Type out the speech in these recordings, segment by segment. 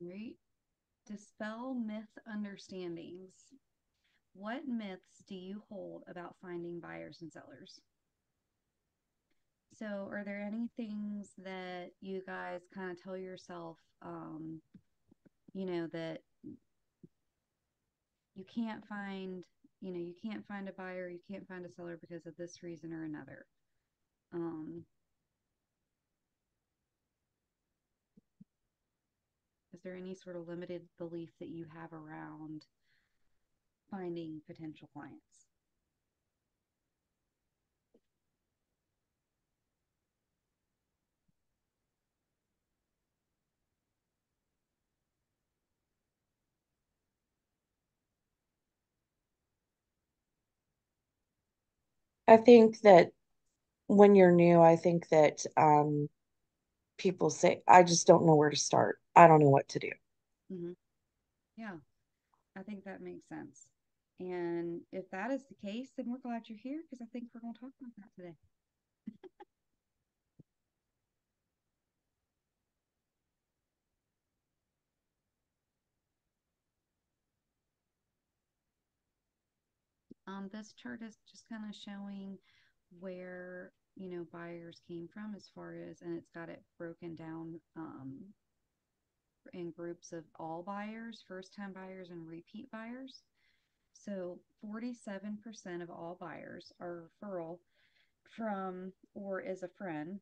Right? Dispel myth understandings. What myths do you hold about finding buyers and sellers? So, are there any things that you guys kind of tell yourself, um, you know, that you can't find, you know, you can't find a buyer, you can't find a seller because of this reason or another? Um, is there any sort of limited belief that you have around finding potential clients? I think that when you're new, I think that um, people say, I just don't know where to start. I don't know what to do. Mm-hmm. Yeah, I think that makes sense. And if that is the case, then we're glad you're here because I think we're going to talk about that today. Um, this chart is just kind of showing where you know buyers came from as far as, and it's got it broken down um, in groups of all buyers, first time buyers, and repeat buyers. So 47% of all buyers are referral from or is a friend,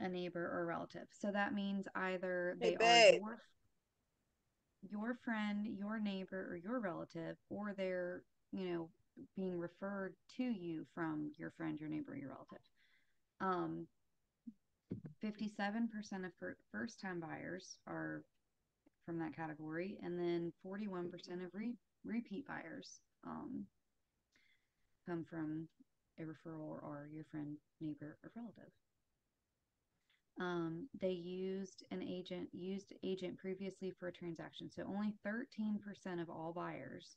a neighbor, or a relative. So that means either they Hey, are your your friend, your neighbor, or your relative, or they're, you know, being referred to you from your friend, your neighbor, your relative. Um, 57% of first time buyers are from that category, and then 41% of re- repeat buyers um, come from a referral or your friend, neighbor, or relative. Um, they used an agent, used agent previously for a transaction. So only 13% of all buyers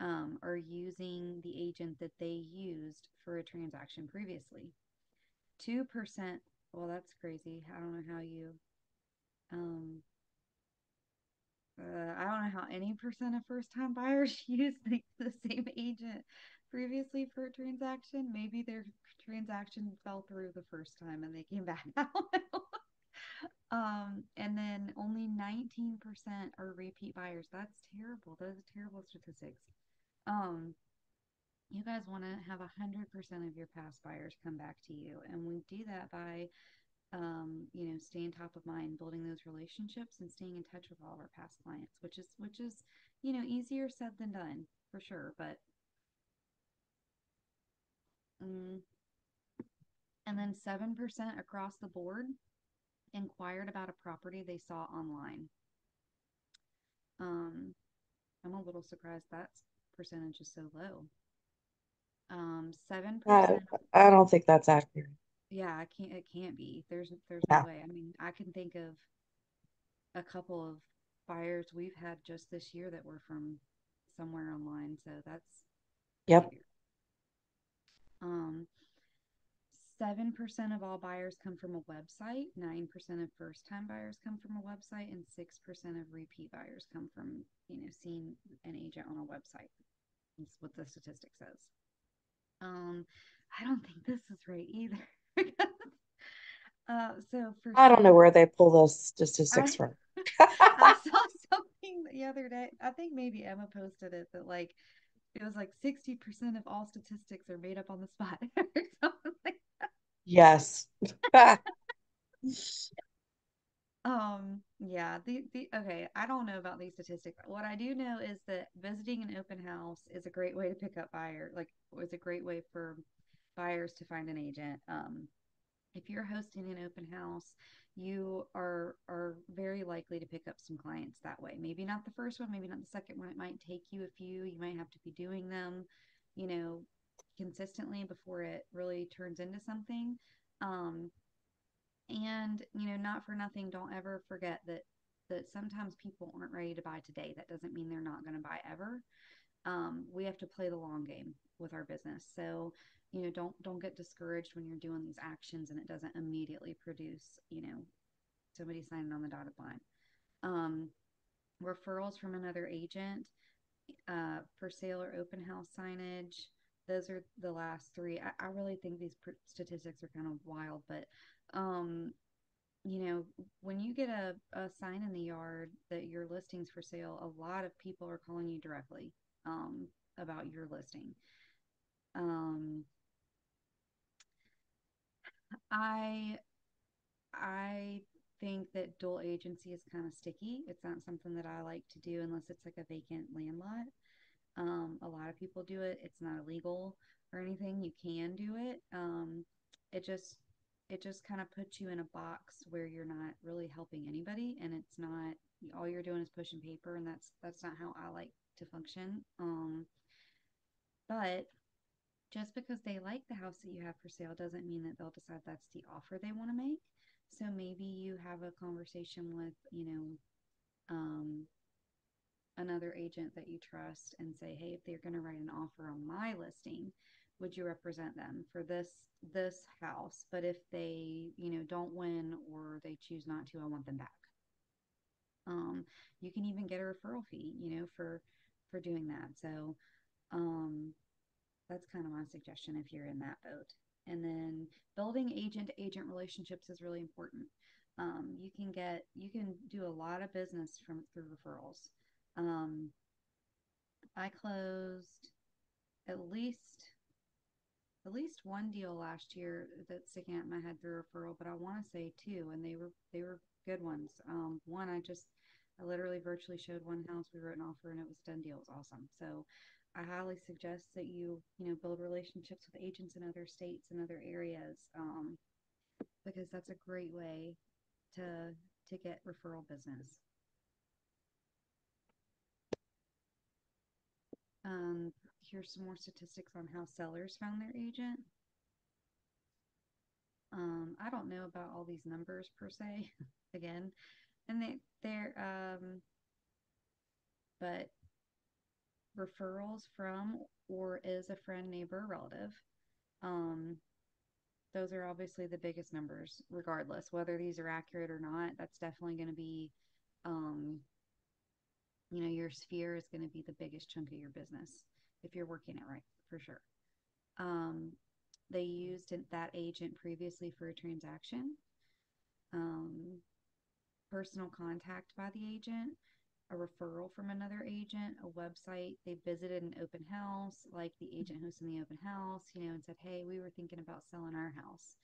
um, are using the agent that they used for a transaction previously. 2%, well, that's crazy. I don't know how you, um, uh, I don't know how any percent of first time buyers use the, the same agent previously for a transaction. Maybe their transaction fell through the first time and they came back. um, and then only 19% are repeat buyers. That's terrible. Those are terrible statistics. Um, you guys want to have a hundred percent of your past buyers come back to you, and we do that by, um, you know, staying top of mind, building those relationships, and staying in touch with all of our past clients, which is which is, you know, easier said than done for sure. But, um, and then seven percent across the board inquired about a property they saw online. Um, I'm a little surprised that percentage is so low. Um, seven percent. I don't think that's accurate. Yeah, I can't. It can't be. There's there's no way. I mean, I can think of a couple of buyers we've had just this year that were from somewhere online. So that's yep. Um, seven percent of all buyers come from a website. Nine percent of first-time buyers come from a website, and six percent of repeat buyers come from you know seeing an agent on a website. That's what the statistic says. Um, I don't think this is right either. uh, so for I don't know where they pull those statistics I, from. I saw something the other day. I think maybe Emma posted it that like it was like 60% of all statistics are made up on the spot or something like Yes. Um yeah the, the okay i don't know about these statistics what i do know is that visiting an open house is a great way to pick up buyer like was a great way for buyers to find an agent. Um if you're hosting an open house you are are very likely to pick up some clients that way. Maybe not the first one maybe not the second one. It might take you a few. You might have to be doing them you know consistently before it really turns into something. Um and you know not for nothing don't ever forget that that sometimes people aren't ready to buy today that doesn't mean they're not going to buy ever um, we have to play the long game with our business so you know don't don't get discouraged when you're doing these actions and it doesn't immediately produce you know somebody signing on the dotted line Um, referrals from another agent, uh, for sale or open house signage. Those are the last three. I, I really think these statistics are kind of wild, but um, you know, when you get a, a sign in the yard that your listing's for sale, a lot of people are calling you directly um, about your listing. Um, I I think that dual agency is kind of sticky. It's not something that I like to do unless it's like a vacant land lot. Um, a lot of people do it. It's not illegal or anything. You can do it. Um, it just it just kind of puts you in a box where you're not really helping anybody and it's not all you're doing is pushing paper and that's that's not how I like to function. Um, but just because they like the house that you have for sale doesn't mean that they'll decide that's the offer they want to make. So maybe you have a conversation with, you know, um, another agent that you trust and say, hey, if they're going to write an offer on my listing, would you represent them for this this house? But if they, you know, don't win or they choose not to, I want them back. Um, you can even get a referral fee, you know, for for doing that. So um, that's kind of my suggestion if you're in that boat. And then building agent agent relationships is really important. Um, you can get you can do a lot of business from through referrals. Um, I closed at least at least one deal last year that's sticking out in my head through referral, but I want to say two, and they were they were good ones. Um, one I just I literally virtually showed one house. We wrote an offer and it was done deal. It was awesome. So I highly suggest that you, you know, build relationships with agents in other states and other areas, um, because that's a great way to to get referral business. Um, here's some more statistics on how sellers found their agent. Um, I don't know about all these numbers per se, again, and they they're um, but referrals from or is a friend, neighbor, relative. Um, those are obviously the biggest numbers, regardless whether these are accurate or not. That's definitely going to be, um, you know, your sphere is going to be the biggest chunk of your business if you're working it right, for sure. Um, they used that agent previously for a transaction. Um, personal contact by the agent a referral from another agent, a website. They visited an open house, like the agent hosting the open house, you know, and said, Hey, we were thinking about selling our house.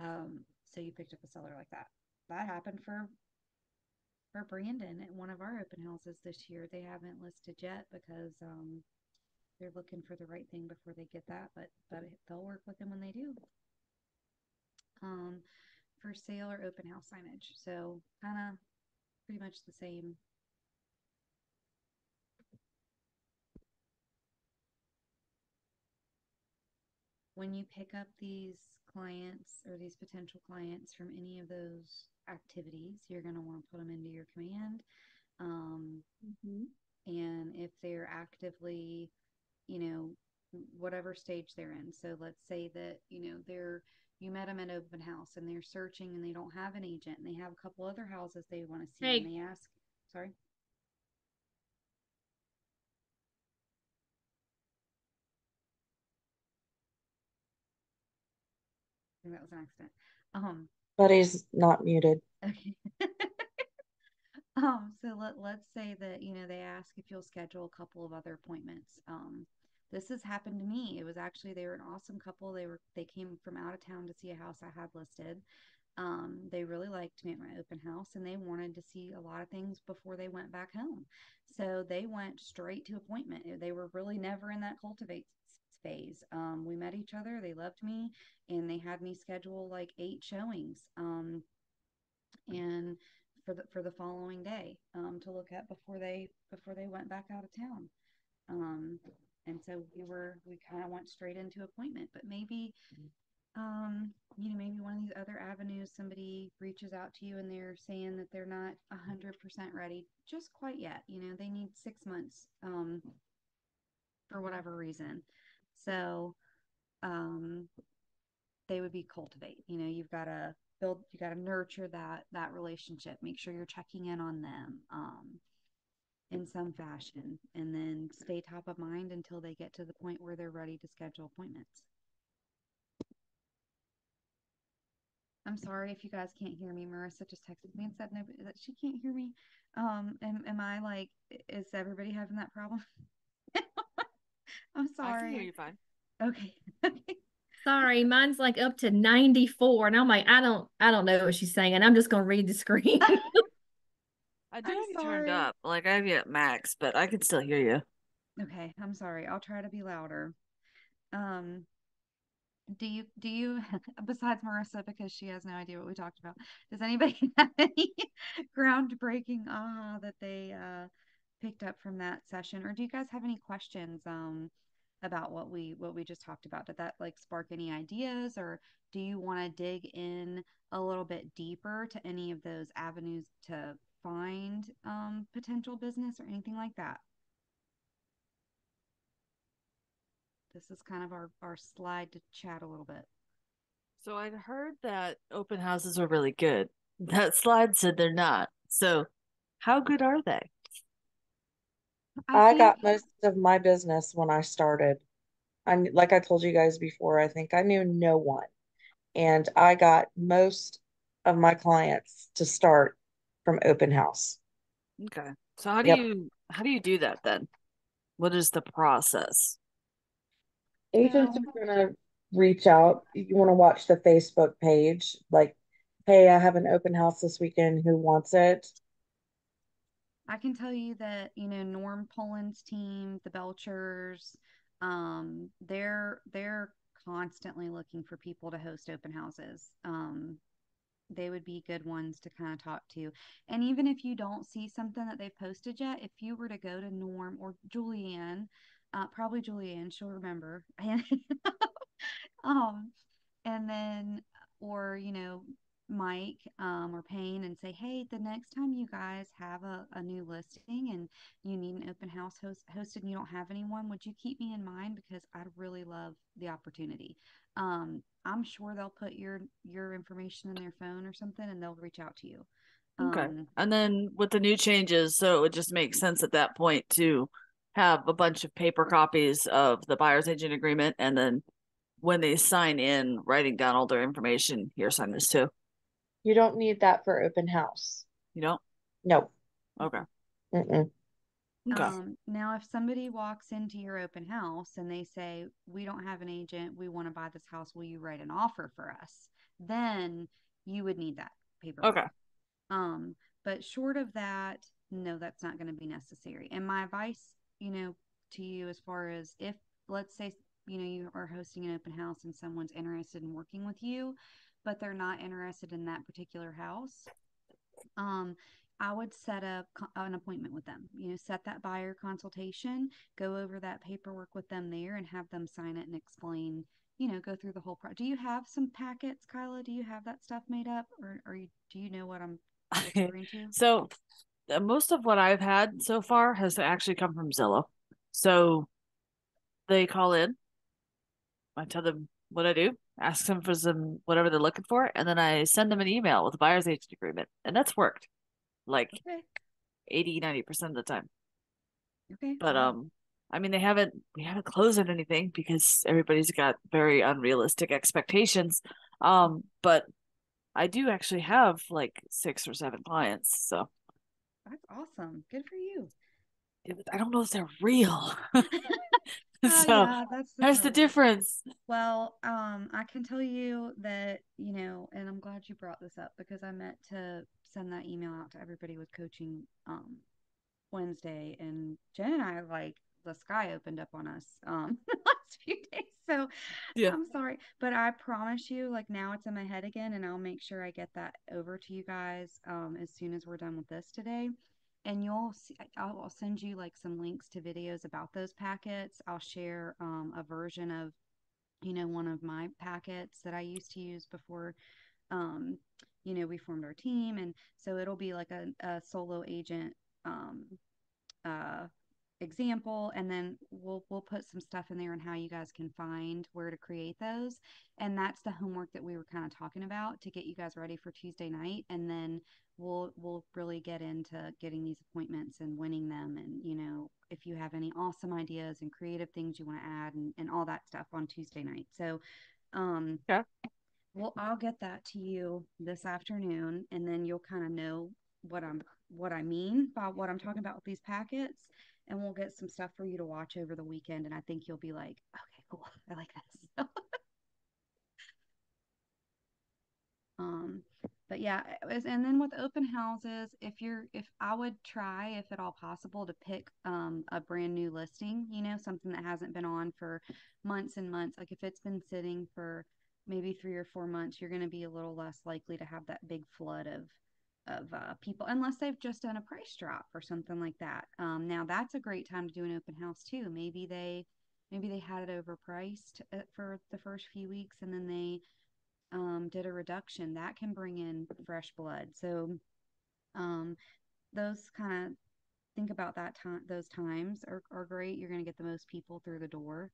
Um, so you picked up a seller like that. That happened for for Brandon at one of our open houses this year. They haven't listed yet because um, they're looking for the right thing before they get that, but but they'll work with them when they do. Um, for sale or open house signage. So kind of pretty much the same when you pick up these clients or these potential clients from any of those activities, you're going to want to put them into your command. Um, mm-hmm. And if they're actively, you know, whatever stage they're in. So let's say that, you know, they're, you met them at open house and they're searching and they don't have an agent and they have a couple other houses they want to see hey. and they ask, sorry. that was an accident. Um, but he's not muted. Okay. um, so let let's say that you know they ask if you'll schedule a couple of other appointments. Um, this has happened to me. It was actually they were an awesome couple. They were they came from out of town to see a house I had listed. Um, they really liked me at my open house and they wanted to see a lot of things before they went back home. So they went straight to appointment. They were really never in that cultivate phase. Um, we met each other, they loved me, and they had me schedule like eight showings. Um, and for the for the following day um, to look at before they before they went back out of town. Um, and so we were we kind of went straight into appointment. But maybe um, you know maybe one of these other avenues somebody reaches out to you and they're saying that they're not hundred percent ready just quite yet. You know they need six months um, for whatever reason. So um, they would be cultivate. You know, you've got to build you got to nurture that that relationship make sure you're checking in on them um in some fashion and then stay top of mind until they get to the point where they're ready to schedule appointments I'm sorry if you guys can't hear me. Marissa just texted me and said no, that she can't hear me. Um, am, am I like, is everybody having that problem? I'm sorry. I can hear you fine. Okay. Sorry, mine's like up to 94. And I'm like, I don't I don't know what she's saying. And I'm just gonna read the screen. I do have you turned up. Like I have you at max, but I can still hear you. Okay, I'm sorry. I'll try to be louder. Um do you do you besides Marissa because she has no idea what we talked about does anybody have any groundbreaking ah that they uh picked up from that session or do you guys have any questions um about what we what we just talked about did that like spark any ideas or do you want to dig in a little bit deeper to any of those avenues to find um potential business or anything like that this is kind of our, our slide to chat a little bit. So I'd heard that open houses are really good. That slide said they're not. So how good are they? I, I got most of my business when I started. I like I told you guys before, I think I knew no one. And I got most of my clients to start from open house. Okay. So how do yep. you how do you do that then? What is the process? agents are going to reach out. You want to watch the Facebook page, like, hey, I have an open house this weekend. Who wants it? I can tell you that you know Norm Poland's team, the Belchers, um, they're they're constantly looking for people to host open houses. Um, they would be good ones to kind of talk to. And even if you don't see something that they've posted yet, if you were to go to Norm or Julianne, uh, probably Julianne, she'll remember. um, and then, or, you know, Mike um, or Payne and say, hey, the next time you guys have a, a new listing and you need an open house host, hosted and you don't have anyone, would you keep me in mind? Because I'd really love the opportunity. Um, I'm sure they'll put your your information in their phone or something and they'll reach out to you. Okay. Um, and then with the new changes, so it would just make sense at that point to have a bunch of paper copies of the buyer's agent agreement and then when they sign in writing down all their information here sign this too you don't need that for open house you don't no okay Mm-mm. Okay. Um, now, if somebody walks into your open house and they say, We don't have an agent, we want to buy this house, will you write an offer for us? Then you would need that paper. Okay. Um, but short of that, no, that's not going to be necessary. And my advice you know, to you as far as if, let's say, you know, you are hosting an open house and someone's interested in working with you, but they're not interested in that particular house. Um, I would set up an appointment with them. You know, set that buyer consultation, go over that paperwork with them there, and have them sign it and explain. You know, go through the whole process. Do you have some packets, Kyla? Do you have that stuff made up, or, or do you know what I'm referring to? so, uh, most of what I've had so far has actually come from Zillow. So they call in, I tell them what I do, ask them for some whatever they're looking for, and then I send them an email with a buyer's agent agreement. And that's worked like okay. 80, 90% of the time. Okay. But um I mean they haven't we haven't closed on anything because everybody's got very unrealistic expectations. Um, but I do actually have like six or seven clients. So that's awesome. Good for you. I don't know if they're real. so yeah, that's the that's the difference. Well, um, I can tell you that you know, and I'm glad you brought this up because I meant to send that email out to everybody with coaching um Wednesday, and Jen and I like the sky opened up on us um the last few days. So yeah. I'm sorry, but I promise you, like now it's in my head again, and I'll make sure I get that over to you guys um as soon as we're done with this today and you'll see I'll, I'll, send you like some links to videos about those packets. I'll share um, a version of you know one of my packets that i used to use before um, you know we formed our team. And so it'll be like a, a solo agent um, uh, example and then we'll we'll put some stuff in there on how you guys can find where to create those. And that's the homework that we were kind of talking about to get you guys ready for Tuesday night. And then we'll we'll really get into getting these appointments and winning them and you know if you have any awesome ideas and creative things you want to add and, and all that stuff on Tuesday night. So um yeah. well I'll get that to you this afternoon and then you'll kind of know what I'm what I mean by what I'm talking about with these packets and we'll get some stuff for you to watch over the weekend. And I think you'll be like, okay, cool. I like this. um, but yeah, and then with open houses, if you're, if I would try, if at all possible, to pick um, a brand new listing, you know, something that hasn't been on for months and months. Like if it's been sitting for maybe three or four months, you're going to be a little less likely to have that big flood of of uh, people unless they've just done a price drop or something like that. Um, now that's a great time to do an open house too. Maybe they maybe they had it overpriced uh, for the first few weeks and then they um, did a reduction. That can bring in fresh blood. So um, those kind of think about that time those times are, are great. You're going to get the most people through the door.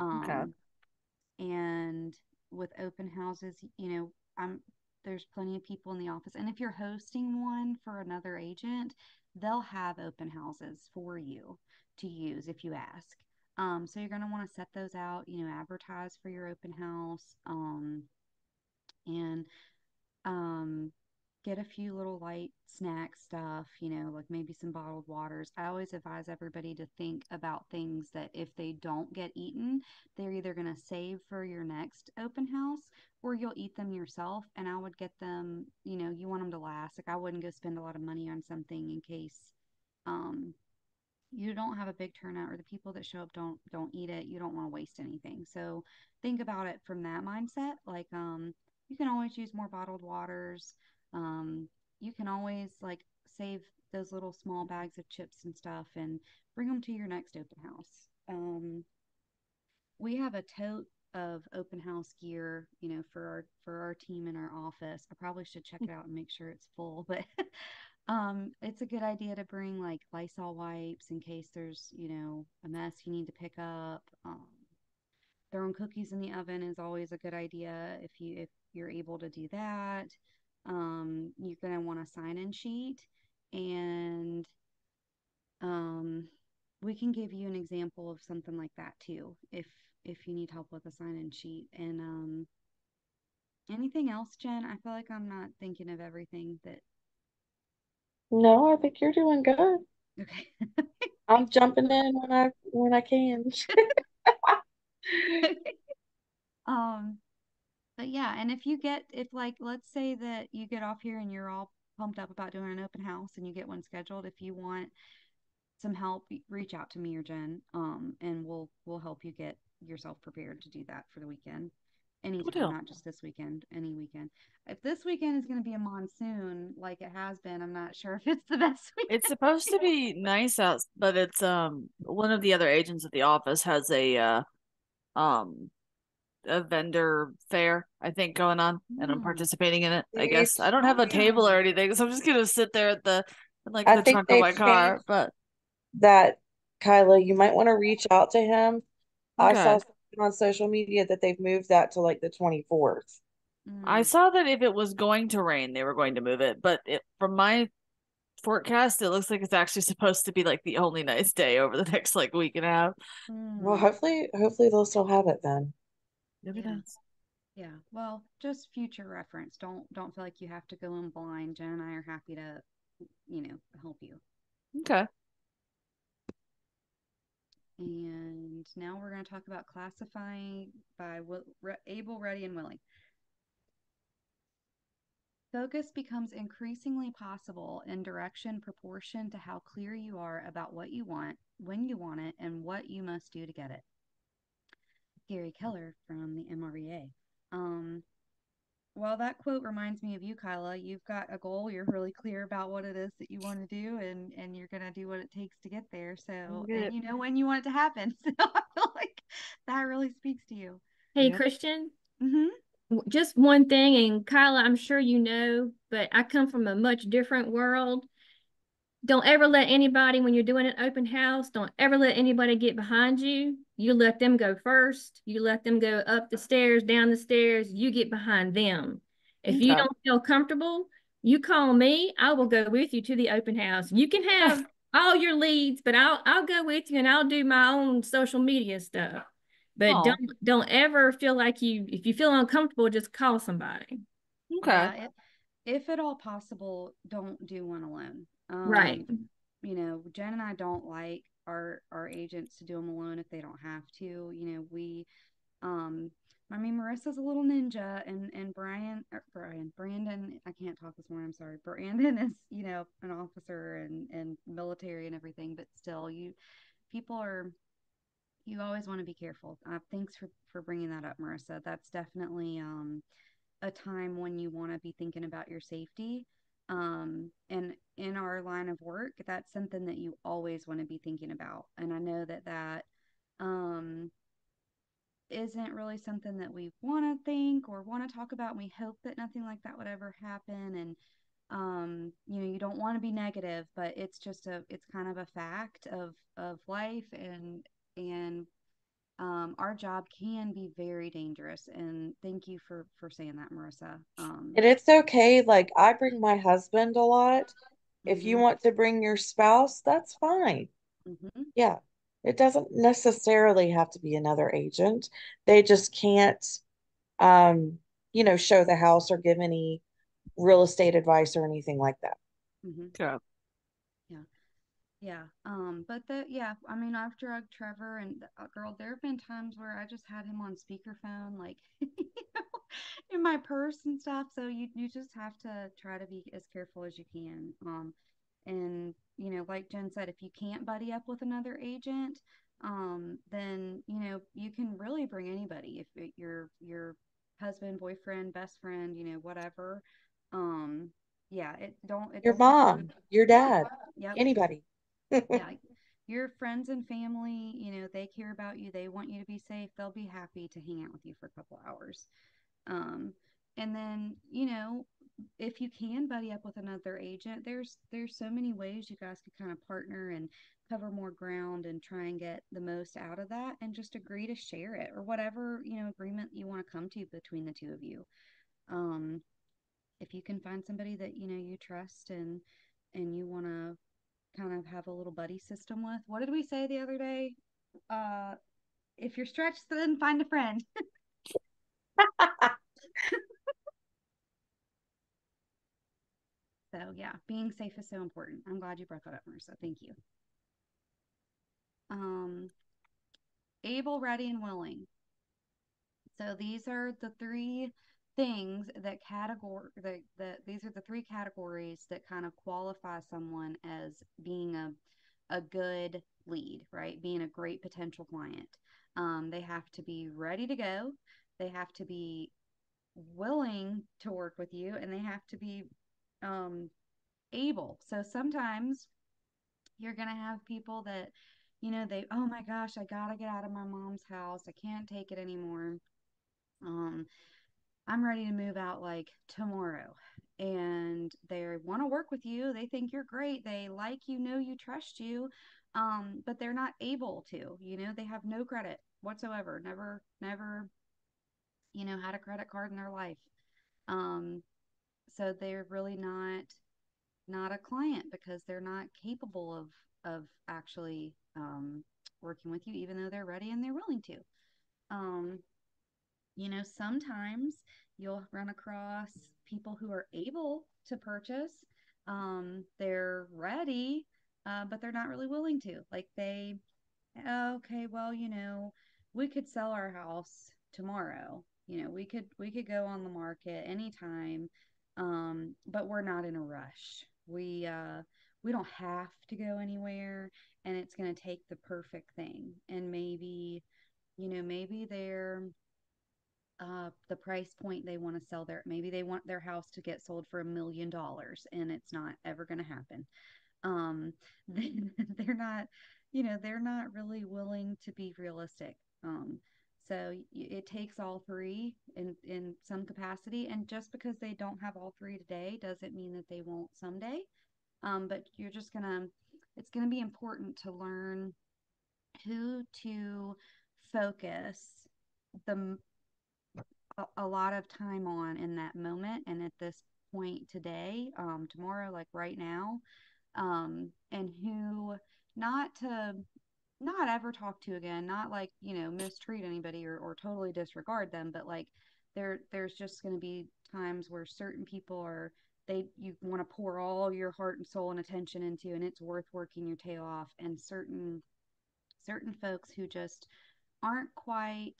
Okay. Um, and with open houses you know i'm there's plenty of people in the office. And if you're hosting one for another agent, they'll have open houses for you to use if you ask. Um, so you're going to want to set those out, you know, advertise for your open house. Um, and um, get a few little light snack stuff, you know, like maybe some bottled waters. I always advise everybody to think about things that if they don't get eaten, they're either going to save for your next open house or you'll eat them yourself. And I would get them, you know, you want them to last. Like I wouldn't go spend a lot of money on something in case um you don't have a big turnout or the people that show up don't don't eat it you don't want to waste anything so think about it from that mindset like um you can always use more bottled waters um, you can always like save those little small bags of chips and stuff and bring them to your next open house. Um, we have a tote of open house gear, you know, for our for our team in our office. I probably should check it out and make sure it's full, but um it's a good idea to bring like Lysol wipes in case there's, you know, a mess you need to pick up. Um throwing cookies in the oven is always a good idea if you if you're able to do that um, you're going to want a sign in sheet and um, we can give you an example of something like that too if if you need help with a sign in sheet. And um, anything else jen? I feel like i'm not thinking of everything that no i think you're doing good. Okay. I'm jumping in when i when i can. Um but yeah, and if you get if like let's say that you get off here and you're all pumped up about doing an open house and you get one scheduled, if you want some help, reach out to me or Jen, um, and we'll we'll help you get yourself prepared to do that for the weekend. Anytime, not just this weekend, any weekend. If this weekend is going to be a monsoon like it has been, I'm not sure if it's the best weekend. It's supposed to be nice out, but it's um one of the other agents at the office has a uh um a vendor fair, I think, going on, and I'm hmm. participating in it. I guess I don't have a table or anything, so I'm just gonna sit there at the like I the trunk of my car. But that Kyla, you might want to reach out to him. Okay. I saw on social media that they've moved that to like the 24th. I hmm. saw that if it was going to rain, they were going to move it, but it, from my forecast, it looks like it's actually supposed to be like the only nice day over the next like week and a half. Well, hopefully, hopefully they'll still have it then. Yeah. that's yeah. Well, just future reference. Don't don't feel like you have to go in blind. Jen and I are happy to, you know, help you. Okay. And now we're going to talk about classifying by re- able, ready, and willing. Focus becomes increasingly possible in direction proportion to how clear you are about what you want, when you want it, and what you must do to get it. Gary Keller from the MREA. Um, well, that quote reminds me of you, Kyla. You've got a goal. You're really clear about what it is that you want to do, and and you're gonna do what it takes to get there. So, and you know when you want it to happen. So I feel like that really speaks to you. Hey, yep. Christian. Mm-hmm. Just one thing, and Kyla, I'm sure you know, but I come from a much different world. Don't ever let anybody, when you're doing an open house, don't ever let anybody get behind you. You let them go first. You let them go up the stairs, down the stairs. You get behind them. If you don't feel comfortable, you call me. I will go with you to the open house. You can have all your leads, but I'll I'll go with you and I'll do my own social media stuff. But Aw. don't don't ever feel like you if you feel uncomfortable, just call somebody. Okay. Yeah, if, if at all possible, don't do one alone. Um, Right. You know, Jen and I don't like our our agents to do them alone if they don't have to. You know, we, um, I mean, Marissa's a little ninja, and and Brian, er, Brian, Brandon, I can't talk this morning. I'm sorry. Brandon is, you know, an officer and and military and everything, but still, you people are you always want to be careful. Uh, thanks for for bringing that up, Marissa. That's definitely um a time when you want to be thinking about your safety. Um, and in our line of work, that's something that you always want to be thinking about. And I know that that um isn't really something that we want to think or want to talk about. We hope that nothing like that would ever happen. And um, you know, you don't want to be negative, but it's just a it's kind of a fact of of life and and um, our job can be very dangerous. And thank you for for saying that, Marissa. Um, And it's okay. Like I bring my husband a lot. If you mhm, want to bring your spouse, that's fine. mhm. Yeah. It doesn't necessarily have to be another agent. They just can't, um, you know, show the house or give any real estate advice or anything like that. mm-hmm. Okay. Yeah. Um, but the yeah, I mean, I've drugged Trevor and uh, girl, there have been times where I just had him on speakerphone, like you know, in my purse and stuff. So you you just have to try to be as careful as you can. Um, and you know, like Jen said, if you can't buddy up with another agent, um, then you know you can really bring anybody if it, your your husband, boyfriend, best friend, you know, whatever. Um, yeah, it don't it Your mom, your dad, Yep. anybody. Yeah. Your friends and family you know they care about you. They want you to be safe. They'll be happy to hang out with you for a couple hours. Um and then you know if you can buddy up with another agent there's there's so many ways you guys could kind of partner and cover more ground and try and get the most out of that and just agree to share it or whatever you know agreement you want to come to between the two of you. Um if you can find somebody that you know you trust and and you want to kind of have a little buddy system with. What did we say the other day? Uh, if you're stretched, then find a friend. so yeah, being safe is so important. I'm glad you brought that up, Marissa. Thank you. Um, able, ready, and willing. So these are the three things that category that, that these are the three categories that kind of qualify someone as being a a good lead, right? Being a great potential client. Um, they have to be ready to go. They have to be willing to work with you, and they have to be um, able. So sometimes you're gonna have people that, you know, they, oh my gosh, I gotta get out of my mom's house. I can't take it anymore. Um, I'm ready to move out like tomorrow. And they want to work with you. They think you're great. They like you, know you, trust you. Um, but they're not able to, you know, they have no credit whatsoever. Never, never, you know, had a credit card in their life. Um, so they're really not not a client because they're not capable of of actually um, working with you, even though they're ready and they're willing to. Um, you know, sometimes you'll run across people who are able to purchase. Um, they're ready, uh, but they're not really willing to. Like they, okay, well, you know, we could sell our house tomorrow. You know, we could we could go on the market anytime, um, but we're not in a rush. We uh, we don't have to go anywhere, and it's going to take the perfect thing. And maybe, you know, maybe they're uh, the price point they want to sell their maybe they want their house to get sold for a million dollars and it's not ever going to happen. Um then they're not you know they're not really willing to be realistic. Um so it takes all three in in some capacity and just because they don't have all three today doesn't mean that they won't someday. Um, but you're just gonna, it's gonna be important to learn who to focus the a, lot of time on in that moment and at this point today, um, tomorrow, like right now, um, and who not to not ever talk to again, not like, you know, mistreat anybody or, or totally disregard them, but like there there's just going to be times where certain people are they you want to pour all your heart and soul and attention into and it's worth working your tail off and certain certain folks who just aren't quite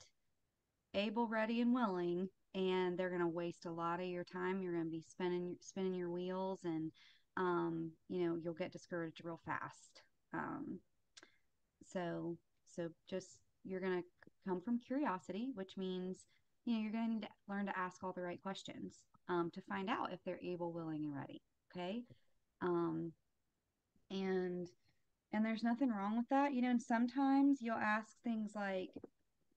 able ready and willing and they're going to waste a lot of your time. You're going to be spinning spinning your wheels and um, you know you'll get discouraged real fast. Um, so so just you're going to come from curiosity which means you know you're going to learn to ask all the right questions um, to find out if they're able willing and ready okay? Um, and and there's nothing wrong with that you know and sometimes you'll ask things like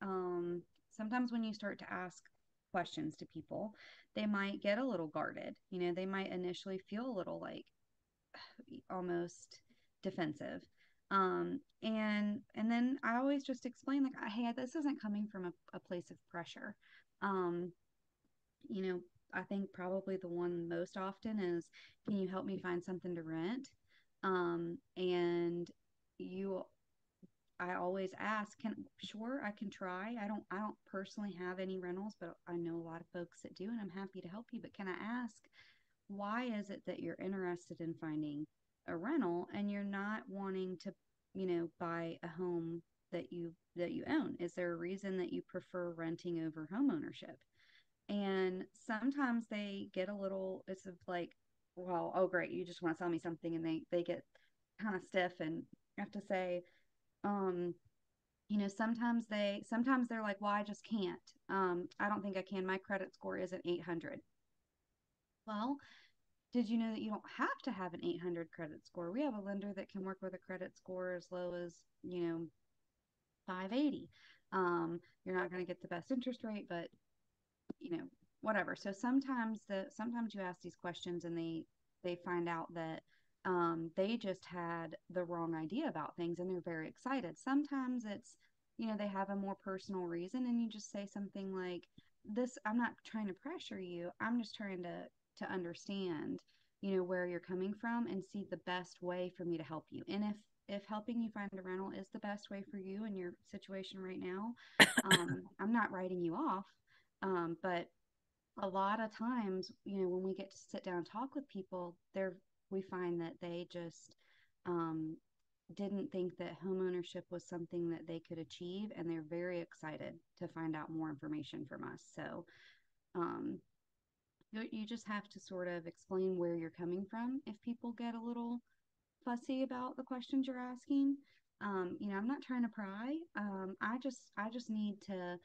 um, sometimes when you start to ask questions to people they might get a little guarded you know they might initially feel a little like almost defensive. Um and and then i always just explain like hey this isn't coming from a, a place of pressure. Um you know i think probably the one most often is can you help me find something to rent? Um and you I always ask, can sure I can try. I don't I don't personally have any rentals, but I know a lot of folks that do and I'm happy to help you, but can I ask why is it that you're interested in finding a rental and you're not wanting to, you know, buy a home that you that you own? Is there a reason that you prefer renting over home ownership? And sometimes they get a little it's like, well, oh great, you just want to sell me something and they they get kind of stiff and you have to say, um, you know, sometimes they sometimes they're like, well, I just can't. Um, I don't think I can. My credit score isn't 800. Well, did you know that you don't have to have an 800 credit score? We have a lender that can work with a credit score as low as, you know, 580. Um, you're not going to get the best interest rate, but you know, whatever. So sometimes the sometimes you ask these questions and they they find out that um, they just had the wrong idea about things and they're very excited. Sometimes it's, you know, they have a more personal reason and you just say something like, this, I'm not trying to pressure you. I'm just trying to, to understand, you know, where you're coming from and see the best way for me to help you. And if, if helping you find a rental is the best way for you in your situation right now, um, I'm not writing you off. Um, but a lot of times, you know, when we get to sit down and talk with people, they're we find that they just um, didn't think that homeownership was something that they could achieve, and they're very excited to find out more information from us. So, um, you, you just have to sort of explain where you're coming from if people get a little fussy about the questions you're asking. Um, you know, I'm not trying to pry. Um, I just I just need to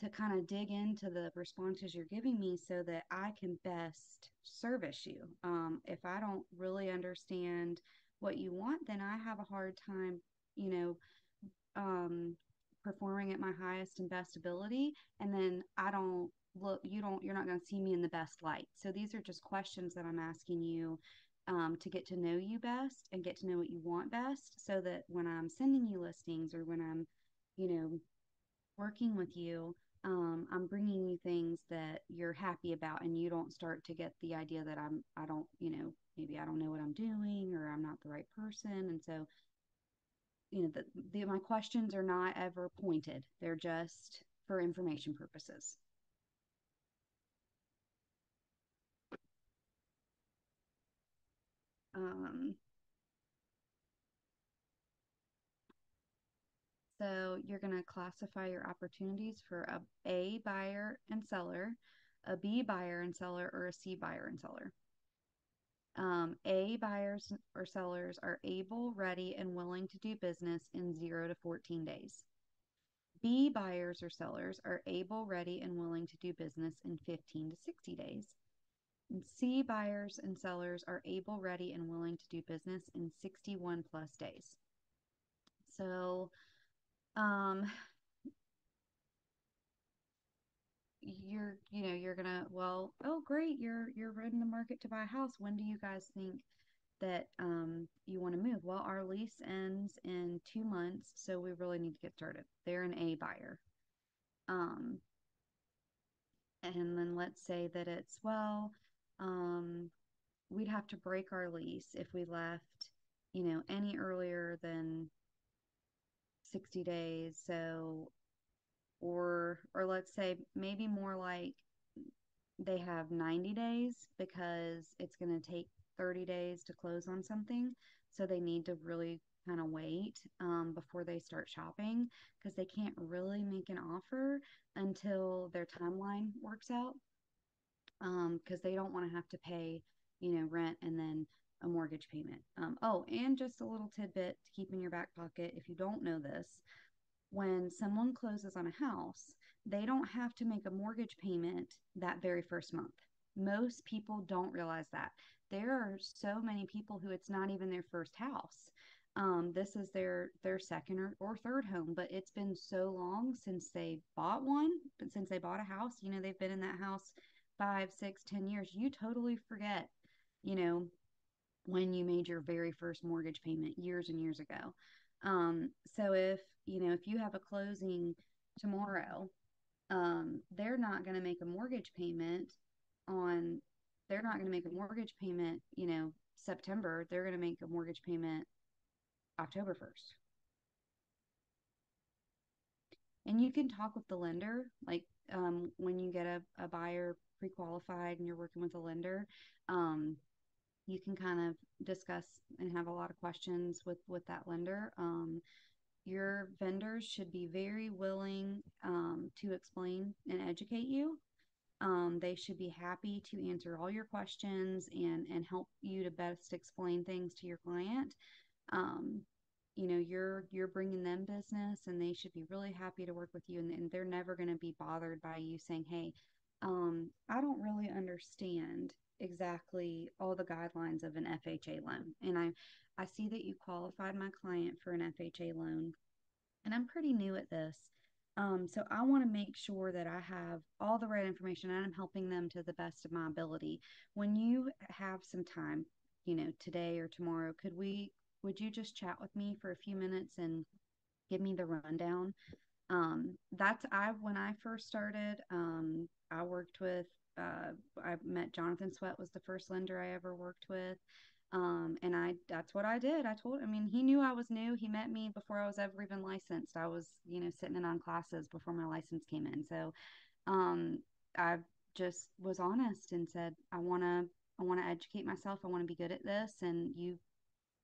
to kind of dig into the responses you're giving me so that I can best service you. Um, if I don't really understand what you want, then I have a hard time, you know, um, performing at my highest and best ability. And then I don't look, you don't, you're not going to see me in the best light. So these are just questions that I'm asking you um, to get to know you best and get to know what you want best so that when I'm sending you listings or when I'm, you know, working with you, um, I'm bringing you things that you're happy about, and you don't start to get the idea that I'm, I don't, you know, maybe I don't know what I'm doing or I'm not the right person. And so, you know, the, the my questions are not ever pointed, they're just for information purposes. Um, So you're going to classify your opportunities for a A buyer and seller, a B buyer and seller, or a C buyer and seller. Um, a buyers or sellers are able, ready, and willing to do business in 0 to 14 days. B buyers or sellers are able, ready, and willing to do business in 15 to 60 days. And C buyers and sellers are able, ready, and willing to do business in 61 plus days. So um you're you know you're gonna well oh great you're you're in the market to buy a house when do you guys think that um, you want to move. Well, our lease ends in two months, so we really need to get started. They're an A buyer. Um, and then let's say that it's, well, um, we'd have to break our lease if we left, you know, any earlier than 60 days. So, or, or let's say maybe more like they have 90 days because it's going to take 30 days to close on something. So they need to really kind of wait um, before they start shopping because they can't really make an offer until their timeline works out because um, they don't want to have to pay, you know, rent and then a mortgage payment. Um, oh, and just a little tidbit to keep in your back pocket if you don't know this. When someone closes on a house, they don't have to make a mortgage payment that very first month. Most people don't realize that. There are so many people who it's not even their first house. Um, this is their their second or, or third home, but it's been so long since they bought one, but since they bought a house, you know, they've been in that house five, six, ten years. You totally forget, you know, when you made your very first mortgage payment years and years ago. Um, so if you know if you have a closing tomorrow, um, they're not going to make a mortgage payment on. They're not going to make a mortgage payment, you know, September. They're going to make a mortgage payment October 1st. And you can talk with the lender, like um, when you get a, a buyer pre qualified and you're working with a lender, um, you can kind of discuss and have a lot of questions with, with that lender. Um, your vendors should be very willing um, to explain and educate you. Um, they should be happy to answer all your questions and, and help you to best explain things to your client um, you know you're you're bringing them business and they should be really happy to work with you and, and they're never going to be bothered by you saying hey um, i don't really understand exactly all the guidelines of an fha loan and i i see that you qualified my client for an fha loan and i'm pretty new at this um, so I want to make sure that I have all the right information and I'm helping them to the best of my ability. When you have some time, you know, today or tomorrow, could we would you just chat with me for a few minutes and give me the rundown? Um, that's I when I first started, um, I worked with uh, I met Jonathan Sweat was the first lender I ever worked with. Um, and I that's what I did. I told I mean he knew I was new. He met me before I was ever even licensed. I was, you know, sitting in on classes before my license came in. So um I just was honest and said, I wanna I wanna educate myself. I wanna be good at this and you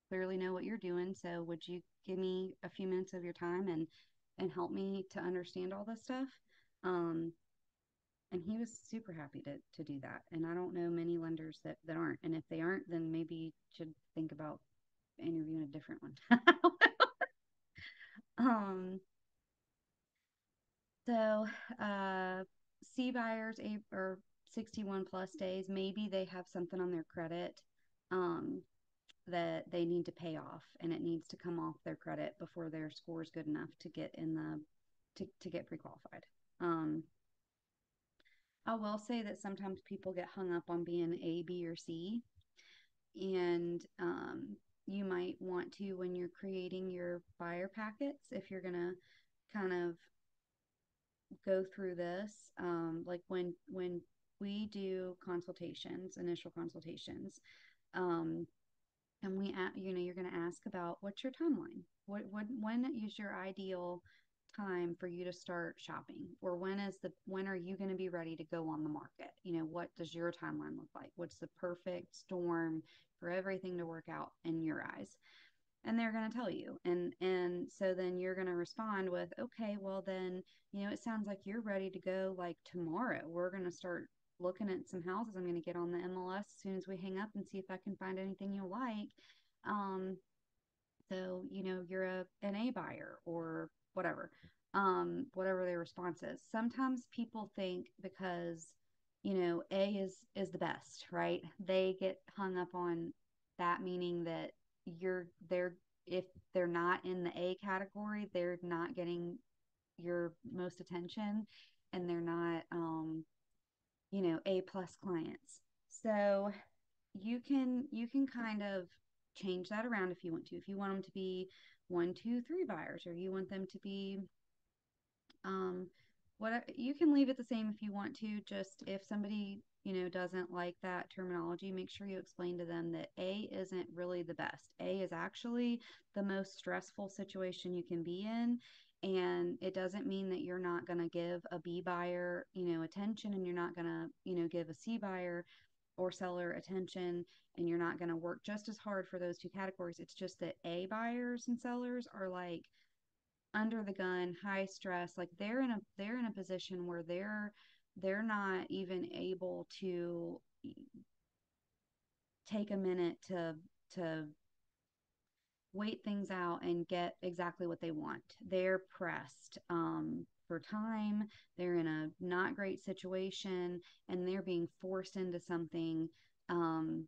clearly know what you're doing. So would you give me a few minutes of your time and and help me to understand all this stuff? Um, and he was super happy to to do that. And I don't know many lenders that that aren't. And if they aren't, then maybe you should think about interviewing a different one. um. So, uh, C buyers or 61 plus days, maybe they have something on their credit. Um, that they need to pay off and it needs to come off their credit before their score is good enough to get in the to, to get pre-qualified um i will say that sometimes people get hung up on being a b or c. And um you might want to when you're creating your buyer packets if you're gonna kind of go through this um like when when we do consultations initial consultations um and we you know you're going to ask about what's your timeline? What, what when is your ideal time for you to start shopping? Or when is the when are you going to be ready to go on the market? You know what does your timeline look like? What's the perfect storm for everything to work out in your eyes? And they're going to tell you. And and so then you're going to respond with okay well then you know it sounds like you're ready to go like tomorrow. We're going to start looking at some houses. I'm going to get on the MLS as soon as we hang up and see if I can find anything you'll like. Um, so, you know, you're a, an A buyer or whatever, um, whatever their response is. Sometimes people think because, you know, A is, is the best, right? They get hung up on that meaning that you're, they're, if they're not in the A category, they're not getting your most attention and they're not, um, you know, A plus clients. So you can you can kind of change that around if you want to. If you want them to be one, two, three buyers, or you want them to be um what you can leave it the same if you want to. Just if somebody you know doesn't like that terminology, make sure you explain to them that A isn't really the best. A is actually the most stressful situation you can be in. And it doesn't mean that you're not going to give a B buyer, you know, attention and you're not going to, you know, give a C buyer or seller attention and you're not going to work just as hard for those two categories. It's just that A buyers and sellers are like under the gun, high stress, like they're in a they're in a position where they're they're not even able to take a minute to to wait things out and get exactly what they want. They're pressed um, for time. They're in a not great situation, and they're being forced into something, um,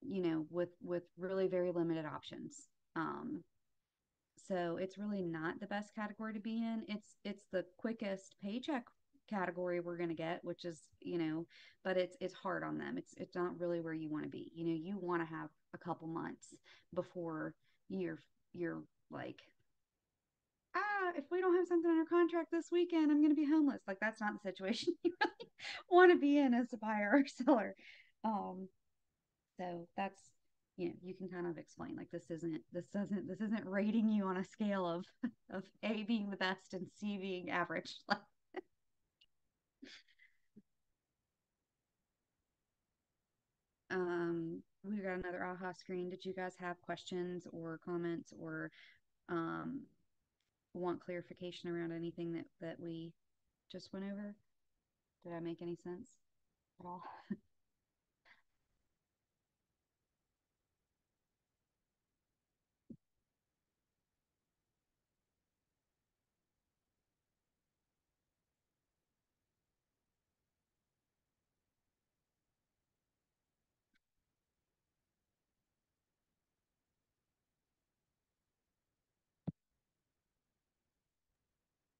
you know, with with really very limited options. Um, so it's really not the best category to be in. It's it's the quickest paycheck category we're going to get, which is you know, but it's it's hard on them. It's it's not really where you want to be. You know, you want to have a couple months before you're you're like ah, if we don't have something under contract this weekend, I'm going to be homeless. Like that's not the situation you really want to be in as a buyer or seller. Um, so that's you know you can kind of explain like this isn't this doesn't this isn't rating you on a scale of of A being the best and C being average. um, we got another aha screen. Did you guys have questions or comments or um want clarification around anything that that we just went over? Did I make any sense at all?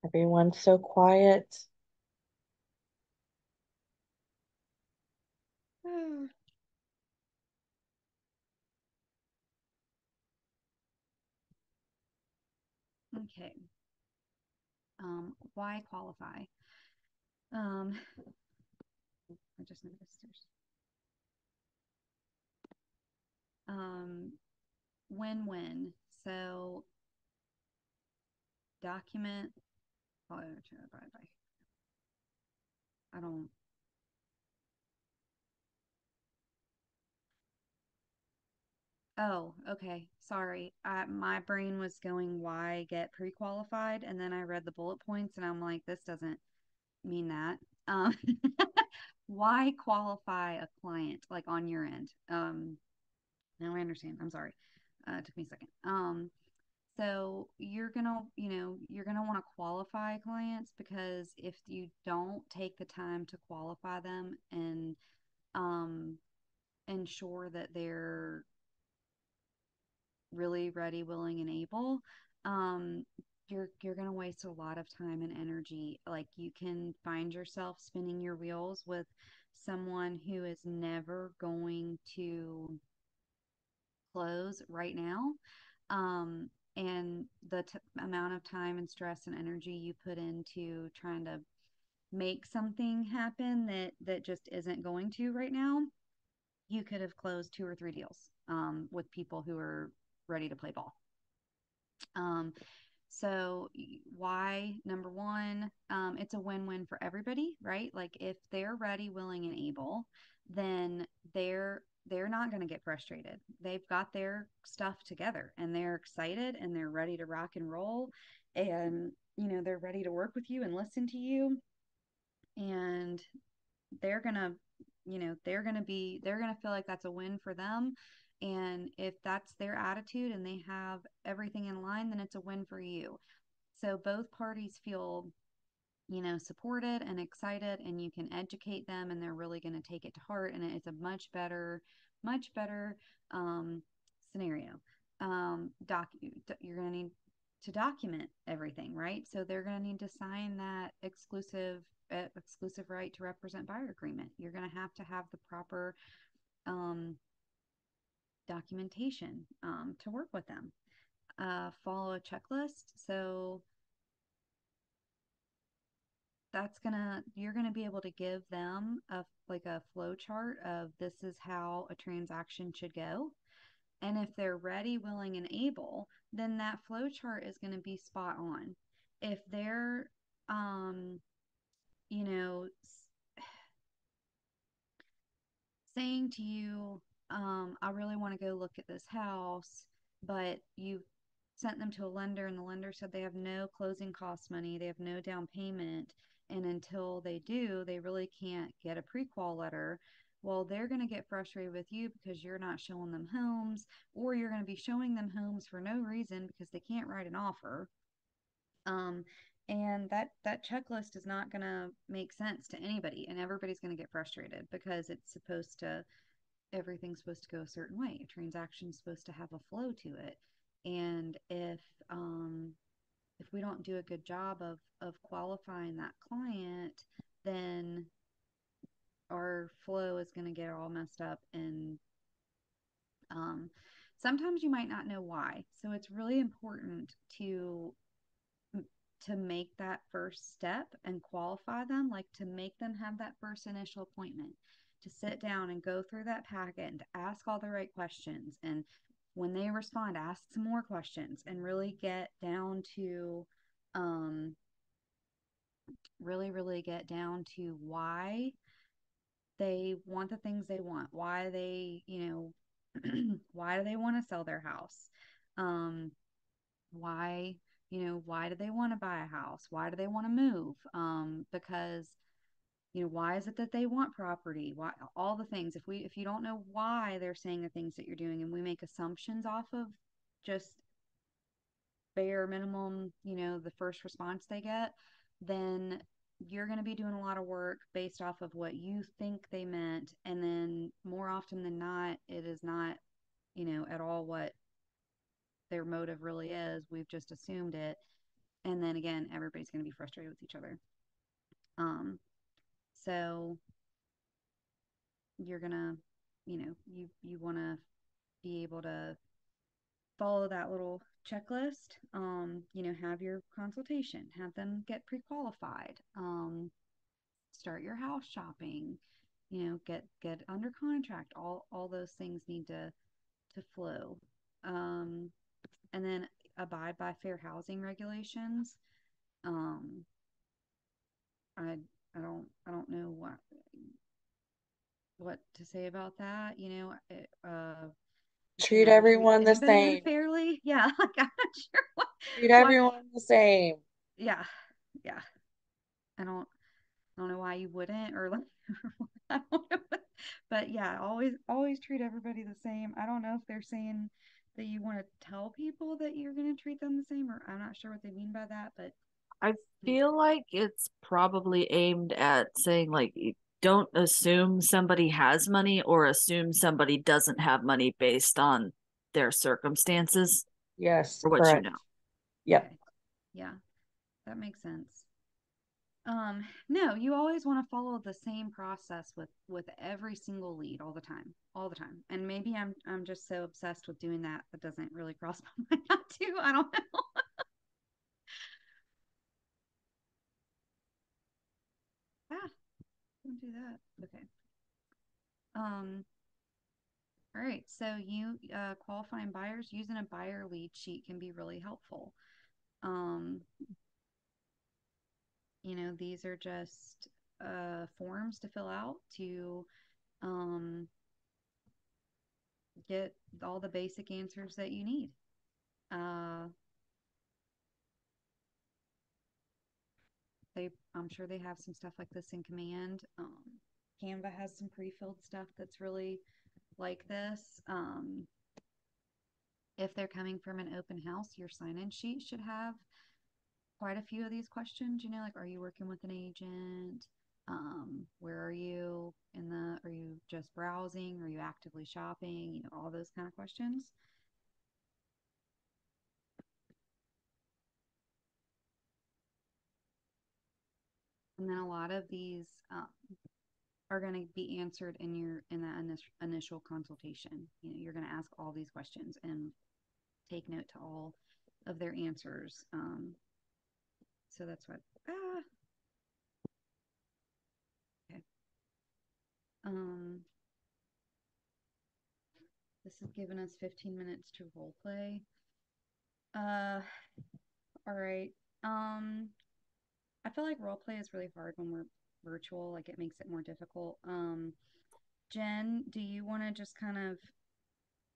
Everyone's so quiet. okay. Um, why qualify? Um, I just noticed there's um win-win. So document Oh, I don't. Oh, okay. Sorry. I, my brain was going, why get pre qualified? And then I read the bullet points and I'm like, this doesn't mean that. Um, why qualify a client like on your end? Um, now I understand. I'm sorry. Uh, it took me a second. Um, so you're going to, you know, you're going to want to qualify clients because if you don't take the time to qualify them and um, ensure that they're really ready, willing, and able, um, you're you're going to waste a lot of time and energy. Like you can find yourself spinning your wheels with someone who is never going to close right now. Um, and the t- amount of time and stress and energy you put into trying to make something happen that that just isn't going to right now you could have closed two or three deals um, with people who are ready to play ball. Um, so why number one um, it's a win-win for everybody right? Like if they're ready willing and able then they're they're not going to get frustrated. They've got their stuff together and they're excited and they're ready to rock and roll and you know they're ready to work with you and listen to you. And they're going to you know they're going to be they're going to feel like that's a win for them. And if that's their attitude and they have everything in line then it's a win for you. So both parties feel you know, supported and excited, and you can educate them, and they're really going to take it to heart. And it's a much better, much better um, scenario. Um, doc, you're going to need to document everything, right? So they're going to need to sign that exclusive uh, exclusive right to represent buyer agreement. You're going to have to have the proper um, documentation um, to work with them. Uh, follow a checklist. So that's gonna you're gonna be able to give them a like a flow chart of this is how a transaction should go. And if they're ready willing and able then that flow chart is going to be spot on. If they're um you know saying to you um i really want to go look at this house but you sent them to a lender and the lender said they have no closing cost money they have no down payment and until they do, they really can't get a pre-qual letter. Well, they're going to get frustrated with you because you're not showing them homes, or you're going to be showing them homes for no reason because they can't write an offer. Um, and that that checklist is not going to make sense to anybody, and everybody's going to get frustrated because it's supposed to everything's supposed to go a certain way. A transaction's supposed to have a flow to it, and if um, if we don't do a good job of of qualifying that client, then our flow is going to get all messed up and um, sometimes you might not know why. So it's really important to to make that first step and qualify them like to make them have that first initial appointment to sit down and go through that packet and to ask all the right questions and when they respond, ask some more questions and really get down to, um, really, really get down to why they want the things they want, why they, you know, why do they want to sell their house? Um, why, you know, why do they want to buy a house? Why do they want to move? Um, because you know why is it that they want property? Why all the things. If we if you don't know why they're saying the things that you're doing and we make assumptions off of just bare minimum you know the first response they get then you're going to be doing a lot of work based off of what you think they meant. And then more often than not it is not you know at all what their motive really is. We've just assumed it. And then again everybody's going to be frustrated with each other. Um so you're gonna, you know, you you want to be able to follow that little checklist. Um, you know, have your consultation, have them get pre-qualified, um, start your house shopping, you know, get get under contract. All all those things need to to flow. Um, and then abide by fair housing regulations. Um, I I don't I don't know what what to say about that. You know, it, uh, treat everyone the same fairly. Yeah, like I'm not sure what. Treat everyone the same. Yeah, yeah. I don't I don't know why you wouldn't or like I don't know. But, but yeah, always always treat everybody the same. I don't know if they're saying that you want to tell people that you're going to treat them the same or I'm not sure what they mean by that, but I feel like it's probably aimed at saying like don't assume somebody has money or assume somebody doesn't have money based on their circumstances. Yes. Or what correct. you know. Yeah. Yeah. That makes sense. Um, no, you always want to follow the same process with with every single lead all the time, all the time. And maybe I'm I'm just so obsessed with doing that that doesn't really cross my mind not to. I don't know. Ah, do that. Okay. Um, all right. So you uh, qualifying buyers using a buyer lead sheet can be really helpful. Um, you know, these are just uh, forms to fill out to um, get all the basic answers that you need. Uh, they i'm sure they have some stuff like this in command. Um, canva has some pre-filled stuff that's really like this. Um, if they're coming from an open house your sign-in sheet should have quite a few of these questions you know like are you working with an agent? Um, where are you in the are you just browsing? Are you actively shopping? You know all those kind of questions And then a lot of these um, are going to be answered in your in that initial, consultation. You know, you're going to ask all these questions and take note to all of their answers. Um, so that's what. Ah. Okay. Um, this has given us 15 minutes to role play. Uh, all right. Um, I feel like role play is really hard when we're virtual. Like it makes it more difficult. Um, Jen, do you want to just kind of,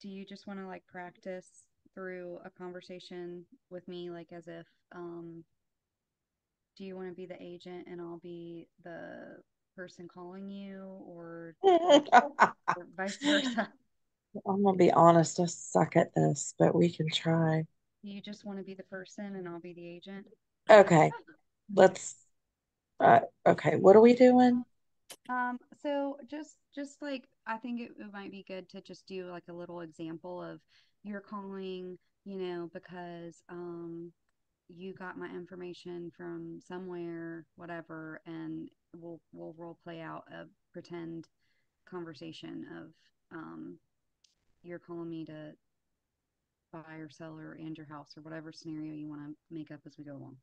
do you just want to like practice through a conversation with me, like as if, um, do you want to be the agent and I'll be the person calling you or, or vice versa? I'm gonna be honest, I suck at this, but we can try. You just want to be the person and I'll be the agent? Okay, let's, uh, okay, what are we doing? Um, so just just like I think it, it might be good to just do like a little example of you're calling, you know, because um you got my information from somewhere, whatever, and we'll we'll role play out a pretend conversation of um you're calling me to buy or sell or and your house or whatever scenario you want to make up as we go along.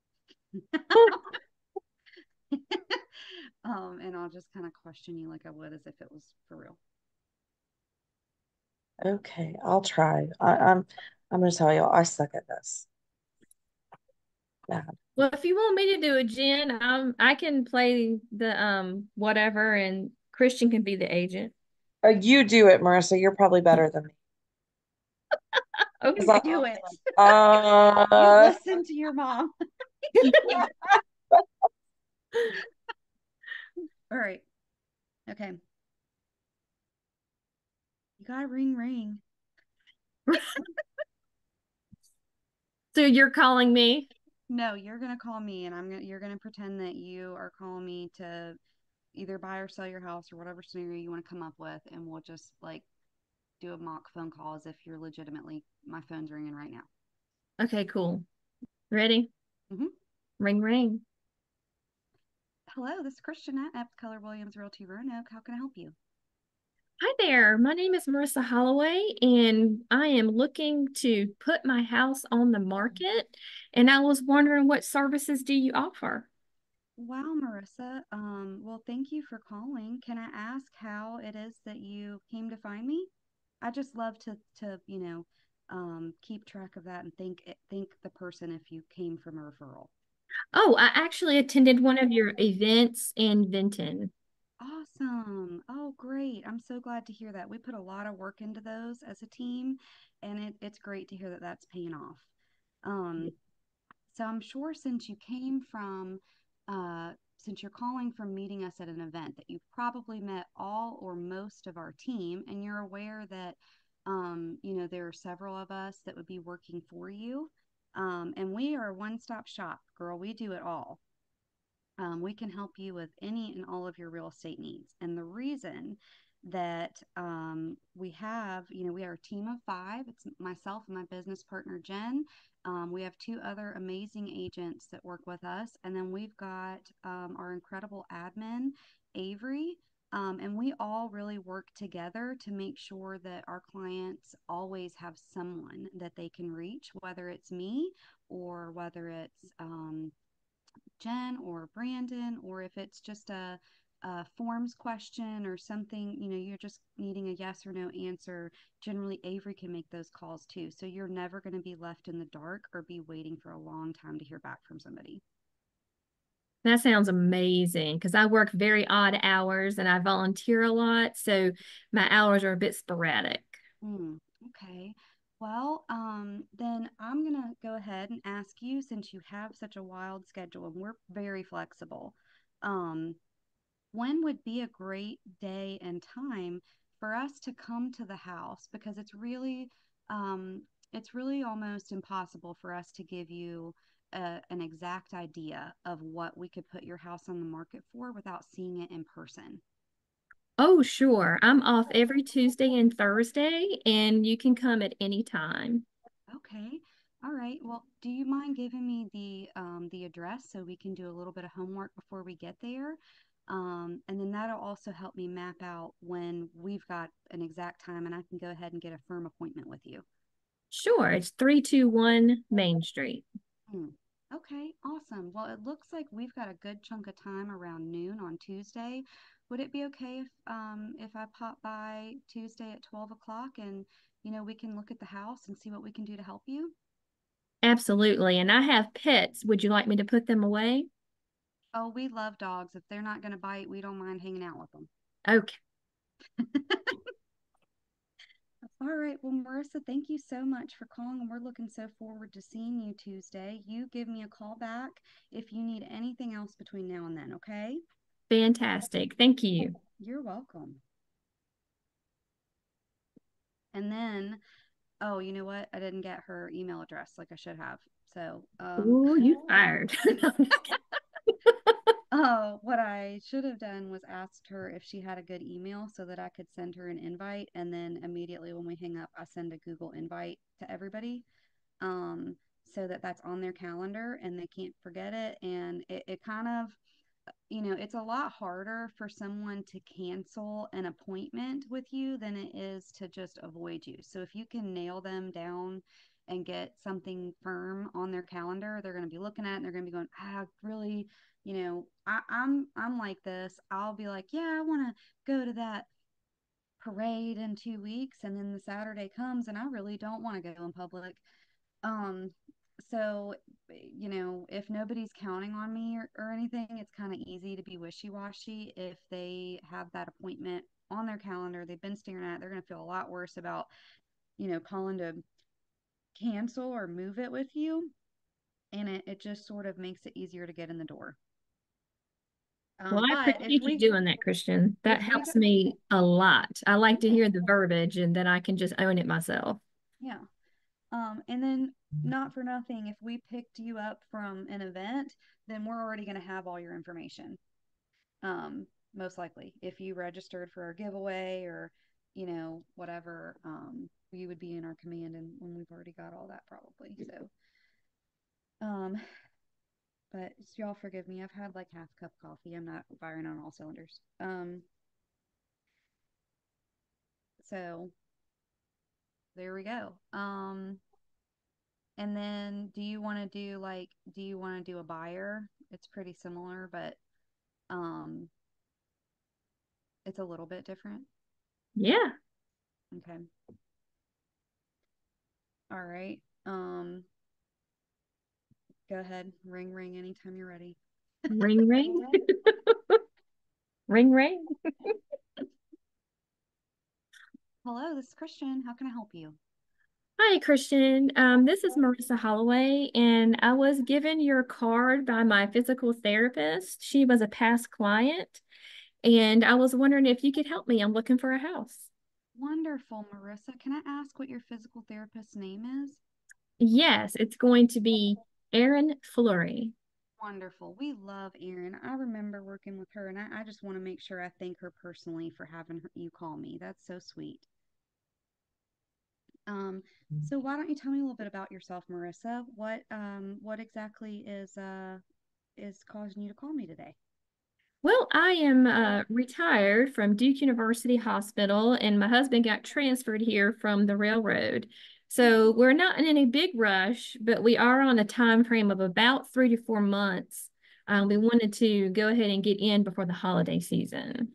um, and I'll just kind of question you like I would as if it was for real. Okay, I'll try. I, I'm I'm gonna tell you, I suck at this. Bad. Well, if you want me to do it, Jen, um, I can play the um whatever, and Christian can be the agent. Uh, you do it, Marissa. You're probably better than me. Okay, I- Do it. Uh, you listen to your mom. All right. Okay. You gotta ring ring. so you're calling me. No, you're gonna call me and I'm gonna you're gonna pretend that you are calling me to either buy or sell your house or whatever scenario you want to come up with and we'll just like do a mock phone call as if you're legitimately my phone's ringing right now. Okay, cool. Ready? Mhm. Ring, ring. Hello, this is Christian at Keller Williams Realty Roanoke. How can I help you? Hi there. My name is Marissa Holloway, and I am looking to put my house on the market. And I was wondering what services do you offer? Wow, Marissa. Um, well, thank you for calling. Can I ask how it is that you came to find me? I just love to to, you know, um, keep track of that and thank thank the person if you came from a referral. Oh, I actually attended one of your events in Vinton. Awesome. Oh, great. I'm so glad to hear that. We put a lot of work into those as a team, and it, it's great to hear that that's paying off. Um, so I'm sure since you came from, uh, since you're calling from meeting us at an event, that you've probably met all or most of our team, and you're aware that, um, you know, there are several of us that would be working for you. Um, and we are a one stop shop, girl. We do it all. Um, we can help you with any and all of your real estate needs. And the reason that um, we have, you know, we are a team of five. It's myself and my business partner, Jen. Um, we have two other amazing agents that work with us. And then we've got um, our incredible admin, Avery. Um, and we all really work together to make sure that our clients always have someone that they can reach, whether it's me or whether it's um, Jen or Brandon, or if it's just a, a, forms question or something, you know, you're just needing a yes or no answer. Generally, Avery can make those calls too. So you're never going to be left in the dark or be waiting for a long time to hear back from somebody. That sounds amazing because I work very odd hours and I volunteer a lot. So my hours are a bit sporadic. Mm, okay. Well, um, then I'm going to go ahead and ask you since you have such a wild schedule and we're very flexible. Um, when would be a great day and time for us to come to the house because it's really um, it's really almost impossible for us to give you a, an exact idea of what we could put your house on the market for without seeing it in person. Oh, sure. I'm off every Tuesday and Thursday, and you can come at any time. Okay. All right. Well, do you mind giving me the um, the address so we can do a little bit of homework before we get there? Um, and then that'll also help me map out when we've got an exact time and I can go ahead and get a firm appointment with you. Sure. It's 321 Main Street. Hmm. Okay, awesome. Well, it looks like we've got a good chunk of time around noon on Tuesday. Would it be okay if um if I pop by Tuesday at 12 o'clock and you know we can look at the house and see what we can do to help you? Absolutely. And I have pets. Would you like me to put them away? Oh, we love dogs. If they're not going to bite, we don't mind hanging out with them. Okay. All right. Well, Marissa, thank you so much for calling, and we're looking so forward to seeing you Tuesday. You give me a call back if you need anything else between now and then, okay? Fantastic. Thank you. You're welcome. And then, oh, you know what? I didn't get her email address like I should have. So, um, Ooh, you fired. What I should have done was asked her if she had a good email so that I could send her an invite. And then immediately when we hang up, I send a Google invite to everybody um, so that that's on their calendar and they can't forget it. And it, it kind of, you know, it's a lot harder for someone to cancel an appointment with you than it is to just avoid you. So if you can nail them down and get something firm on their calendar, they're going to be looking at and they're going to be going, ah, really you know, I, I'm I'm like this. I'll be like, yeah, I want to go to that parade in two weeks, and then the Saturday comes, and I really don't want to go in public. Um, so you know, if nobody's counting on me or, or anything, it's kind of easy to be wishy washy. If they have that appointment on their calendar, they've been staring at, it, they're going to feel a lot worse about, you know, calling to cancel or move it with you and it, it just sort of makes it easier to get in the door. Um, well, I appreciate we, you doing that, Christian. That helps me a lot. I like to hear the verbiage and then I can just own it myself. Yeah. Um, and then not for nothing, if we picked you up from an event, then we're already going to have all your information. Um, most likely, if you registered for a giveaway or, you know, whatever, um, you would be in our command and when we've already got all that probably. So, um, but y'all forgive me. I've had like half cup coffee. I'm not firing on all cylinders. Um, so there we go. Um, and then do you want to do like, do you want to do a buyer? It's pretty similar, but um, it's a little bit different. Yeah. Okay. All right. Um, Go ahead. Ring, ring anytime you're ready. Ring, ring. ring, ring. Hello, this is Christian. How can I help you? Hi, Christian. Um, this is Marissa Holloway, and I was given your card by my physical therapist. She was a past client, and I was wondering if you could help me. I'm looking for a house. Wonderful, Marissa. Can I ask what your physical therapist's name is? Yes, it's going to be Erin Flurry. Wonderful. We love Erin. I remember working with her, and I, I just want to make sure I thank her personally for having her, you call me. That's so sweet. Um, mm. so why don't you tell me a little bit about yourself, Marissa? What um what exactly is uh is causing you to call me today? Well, I am uh, retired from Duke University Hospital, and my husband got transferred here from the railroad. So we're not in any big rush, but we are on a time frame of about three to four months. Um, we wanted to go ahead and get in before the holiday season.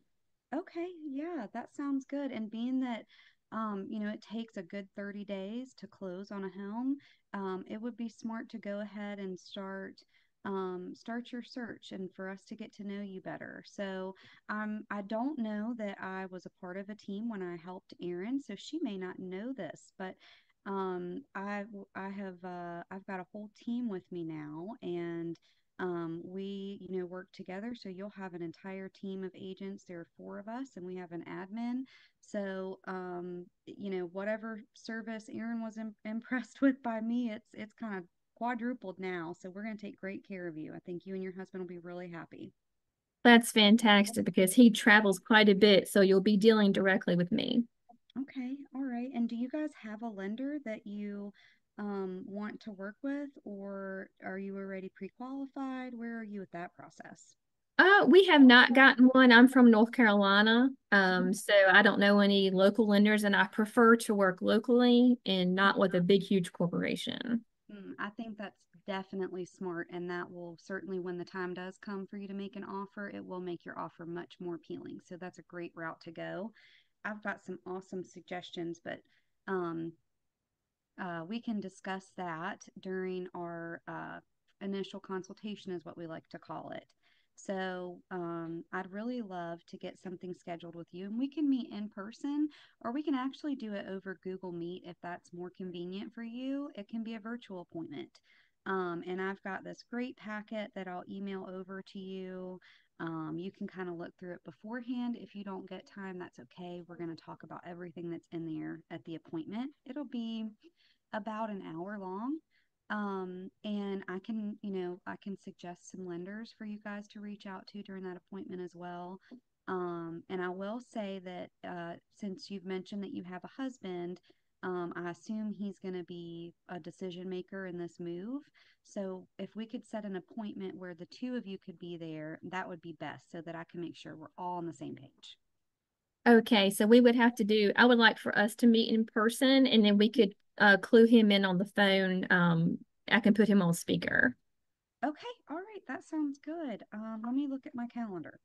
Okay, yeah, that sounds good. And being that, um, you know, it takes a good 30 days to close on a home, um, it would be smart to go ahead and start um, start your search and for us to get to know you better. So um, I don't know that I was a part of a team when I helped Erin, so she may not know this, but um, I I have uh, I've got a whole team with me now, and um, we you know work together. So you'll have an entire team of agents. There are four of us, and we have an admin. So um, you know whatever service Erin was Im- impressed with by me, it's it's kind of quadrupled now. So we're going to take great care of you. I think you and your husband will be really happy. That's fantastic because he travels quite a bit, so you'll be dealing directly with me. Okay, all right. And do you guys have a lender that you um, want to work with, or are you already pre qualified? Where are you with that process? Uh, we have not gotten one. I'm from North Carolina. Um, so I don't know any local lenders and I prefer to work locally and not with a big, huge corporation. Mm, I think that's definitely smart. And that will certainly, when the time does come for you to make an offer, it will make your offer much more appealing. So that's a great route to go. I've got some awesome suggestions, but um, uh, we can discuss that during our uh, initial consultation, is what we like to call it. So um, I'd really love to get something scheduled with you, and we can meet in person, or we can actually do it over Google Meet if that's more convenient for you. It can be a virtual appointment. Um, and I've got this great packet that I'll email over to you. Um, you can kind of look through it beforehand. If you don't get time, that's okay. We're going to talk about everything that's in there at the appointment. It'll be about an hour long. Um, and I can, you know, I can suggest some lenders for you guys to reach out to during that appointment as well. Um, and I will say that uh, since you've mentioned that you have a husband, um, I assume he's going to be a decision maker in this move. So if we could set an appointment where the two of you could be there, that would be best so that I can make sure we're all on the same page. Okay, so we would have to do, I would like for us to meet in person and then we could uh, clue him in on the phone. Um, I can put him on speaker. Okay, all right, that sounds good. Um, let me look at my calendar.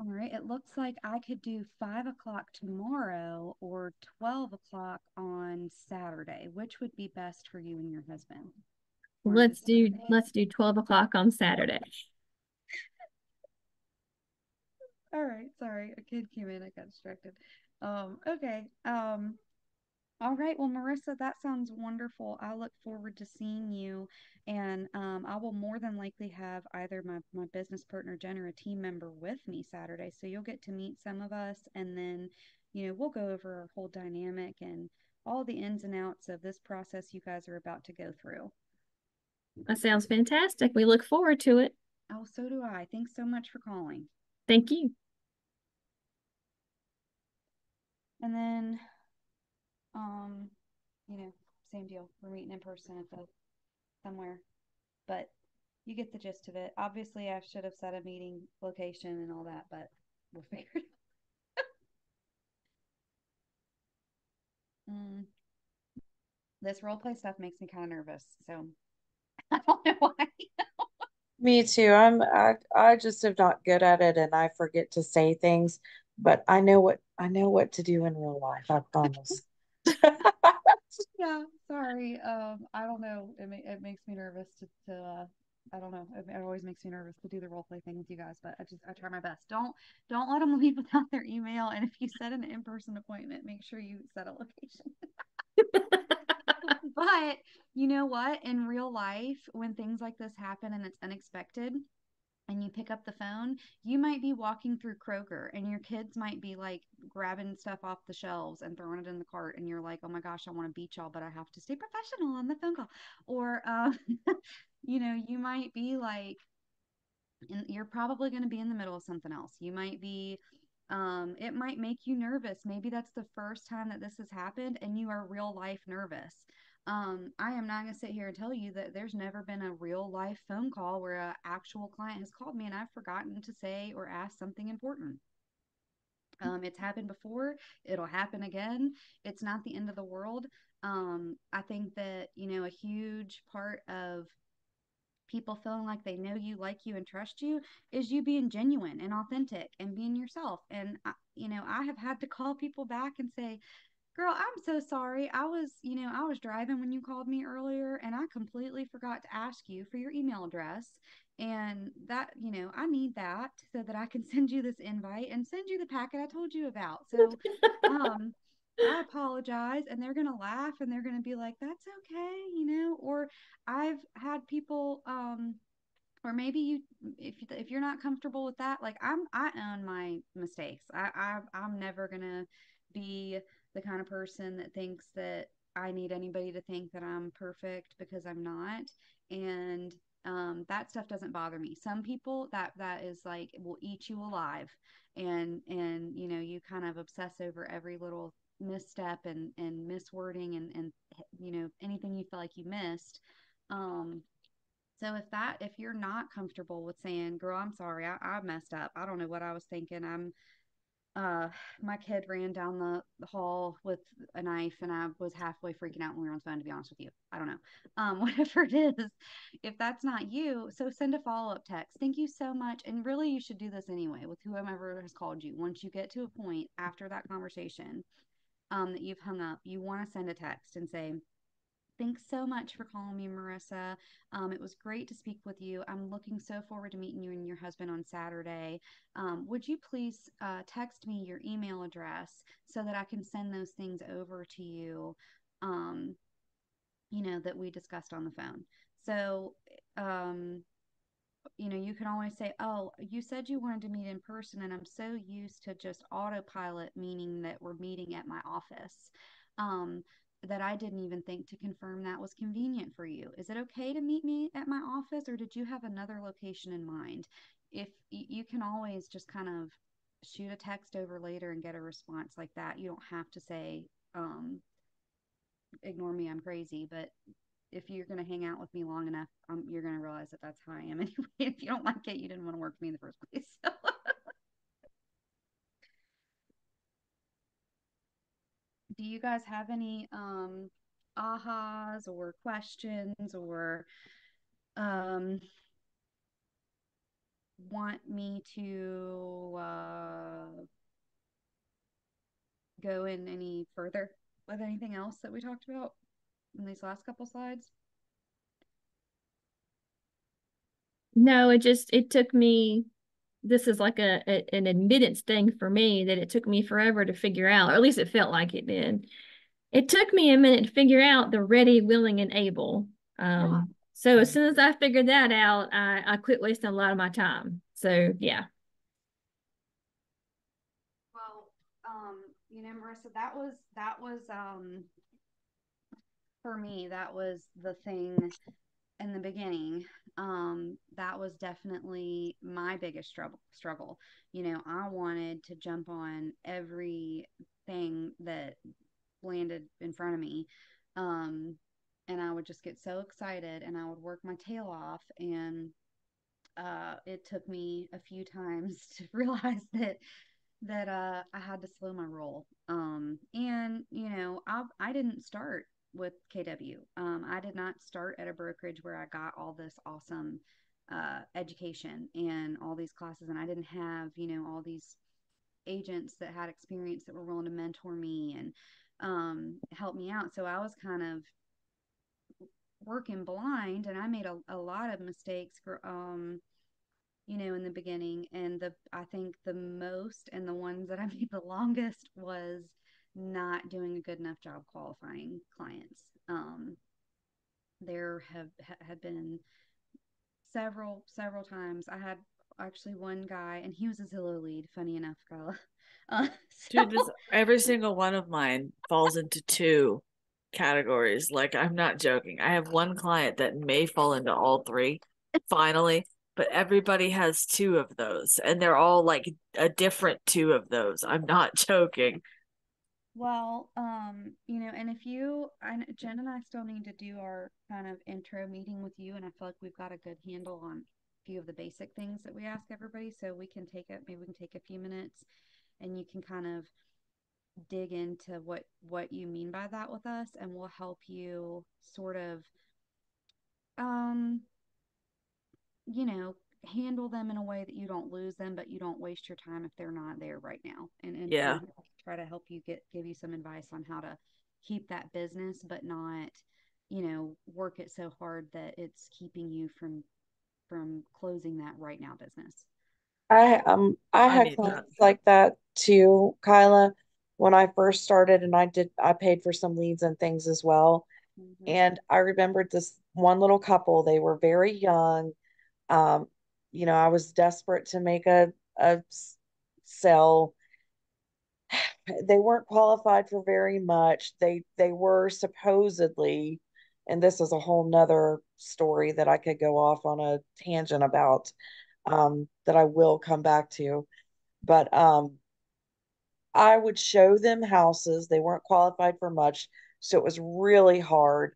All right, it looks like I could do five o'clock tomorrow or 12 o'clock on Saturday. Which would be best for you and your husband? Let's do let's do 12 o'clock on Saturday. All right, sorry, a kid came in, I got distracted. Um, okay. Um, all right. Well, Marissa, that sounds wonderful. I look forward to seeing you. And um, I will more than likely have either my, my business partner, Jen, or a team member with me Saturday. So you'll get to meet some of us. And then, you know, we'll go over our whole dynamic and all the ins and outs of this process you guys are about to go through. That sounds fantastic. We look forward to it. Oh, so do I. Thanks so much for calling. Thank you. And then um, you know, same deal. We're meeting in person at the somewhere, but you get the gist of it. Obviously, I should have set a meeting location and all that, but we'll figure it out. mm. This role play stuff makes me kind of nervous, so I don't know why. Me too. I'm I I just am not good at it and I forget to say things, but I know what I know what to do in real life, I promise. yeah, sorry. Um, I don't know. It ma- it makes me nervous to to. Uh, I don't know. It, it, always makes me nervous to do the role play thing with you guys, but I just I try my best. Don't don't let them leave without their email. And if you set an in person appointment, make sure you set a location. but you know what? In real life, when things like this happen and it's unexpected, and you pick up the phone, you might be walking through Kroger and your kids might be like grabbing stuff off the shelves and throwing it in the cart. And you're like, oh my gosh, I want to beat y'all, but I have to stay professional on the phone call. Or, um, you know, you might be like, and you're probably going to be in the middle of something else. You might be, um, it might make you nervous. Maybe that's the first time that this has happened and you are real life nervous um, I am not going to sit here and tell you that there's never been a real life phone call where an actual client has called me and I've forgotten to say or ask something important. Um, it's happened before. It'll happen again. It's not the end of the world. Um, I think that, you know, a huge part of people feeling like they know you, like you, and trust you is you being genuine and authentic and being yourself. And, I, you know, I have had to call people back and say, Girl, I'm so sorry. I was, you know, I was driving when you called me earlier and I completely forgot to ask you for your email address. And that, you know, I need that so that I can send you this invite and send you the packet I told you about. So, um, I apologize. And they're going to laugh and they're going to be like, that's okay, you know, or I've had people, um, or maybe you if if you're not comfortable with that like i'm i own my mistakes i, I i'm never gonna be the kind of person that thinks that I need anybody to think that I'm perfect because I'm not. And um, that stuff doesn't bother me. Some people that that is like will eat you alive, and and you know you kind of obsess over every little misstep and and miswording and and you know anything you feel like you missed. Um, So if that if you're not comfortable with saying, "Girl, I'm sorry, I, I messed up. I don't know what I was thinking. I'm uh my kid ran down the, the hall with a knife and I was halfway freaking out when we were on the phone to be honest with you. I don't know. Um whatever it is, if that's not you, so send a follow-up text. Thank you so much. And really you should do this anyway with whoever has called you. Once you get to a point after that conversation um that you've hung up, you want to send a text and say, Thanks so much for calling me, Marissa. Um, it was great to speak with you. I'm looking so forward to meeting you and your husband on Saturday. Um, would you please uh, text me your email address so that I can send those things over to you, um, you know, that we discussed on the phone? So, um, you know, you can always say, Oh, you said you wanted to meet in person, and I'm so used to just autopilot, meaning that we're meeting at my office. Um, that I didn't even think to confirm that was convenient for you. Is it okay to meet me at my office or did you have another location in mind? If you can always just kind of shoot a text over later and get a response like that. You don't have to say, um, ignore me, I'm crazy. But if you're going to hang out with me long enough, um, you're going to realize that that's how I am anyway. If you don't like it, you didn't want to work with me in the first place. So. Do you guys have any um ahas or questions or um want me to uh go in any further with anything else that we talked about in these last couple slides? No it just it took me this is like a, a, an admittance thing for me that it took me forever to figure out, or at least it felt like it did. It took me a minute to figure out the ready, willing, and able. Um. So as soon as I figured that out, I, I quit wasting a lot of my time. So yeah. Well, um, you know, Marissa, that was that was um for me, that was the thing in the beginning um, that was definitely my biggest struggle struggle you know i wanted to jump on everything that landed in front of me um, and i would just get so excited and i would work my tail off and uh, it took me a few times to realize that that uh, I had to slow my roll. Um, and you know, I I didn't start with KW. Um, I did not start at a brokerage where I got all this awesome uh, education and all these classes, and I didn't have, you know, all these agents that had experience that were willing to mentor me and um, help me out. So I was kind of working blind, and I made a, a lot of mistakes for, um, you know, in the beginning. And the I think the most and the ones that I made the longest was not doing a good enough job qualifying clients. Um, there have had been several several times. I had actually one guy, and he was a Zillow lead. Funny enough, Carla. Uh, so... Dude, this, every single one of mine falls into two categories. Like I'm not joking. I have one client that may fall into all three. Finally, but everybody has two of those, and they're all like a different two of those. I'm not joking. Well, um, you know, and if you, I, Jen and I still need to do our kind of intro meeting with you, and I feel like we've got a good handle on a few of the basic things that we ask everybody. So we can take it, maybe we can take a few minutes, and you can kind of dig into what what you mean by that with us, and we'll help you sort of, um, you know, handle them in a way that you don't lose them, but you don't waste your time if they're not there right now. And, and yeah, try to help you get give you some advice on how to keep that business, but not, you know, work it so hard that it's keeping you from from closing that right now business. I um I, I had clients that. like that too, Kyla, when I first started and I did I paid for some leads and things as well. Mm-hmm. And I remembered this one little couple, they were very young. Um, you know, I was desperate to make a a sell. They weren't qualified for very much. They they were supposedly, and this is a whole nother story that I could go off on a tangent about um, that I will come back to. But um, I would show them houses. They weren't qualified for much, so it was really hard.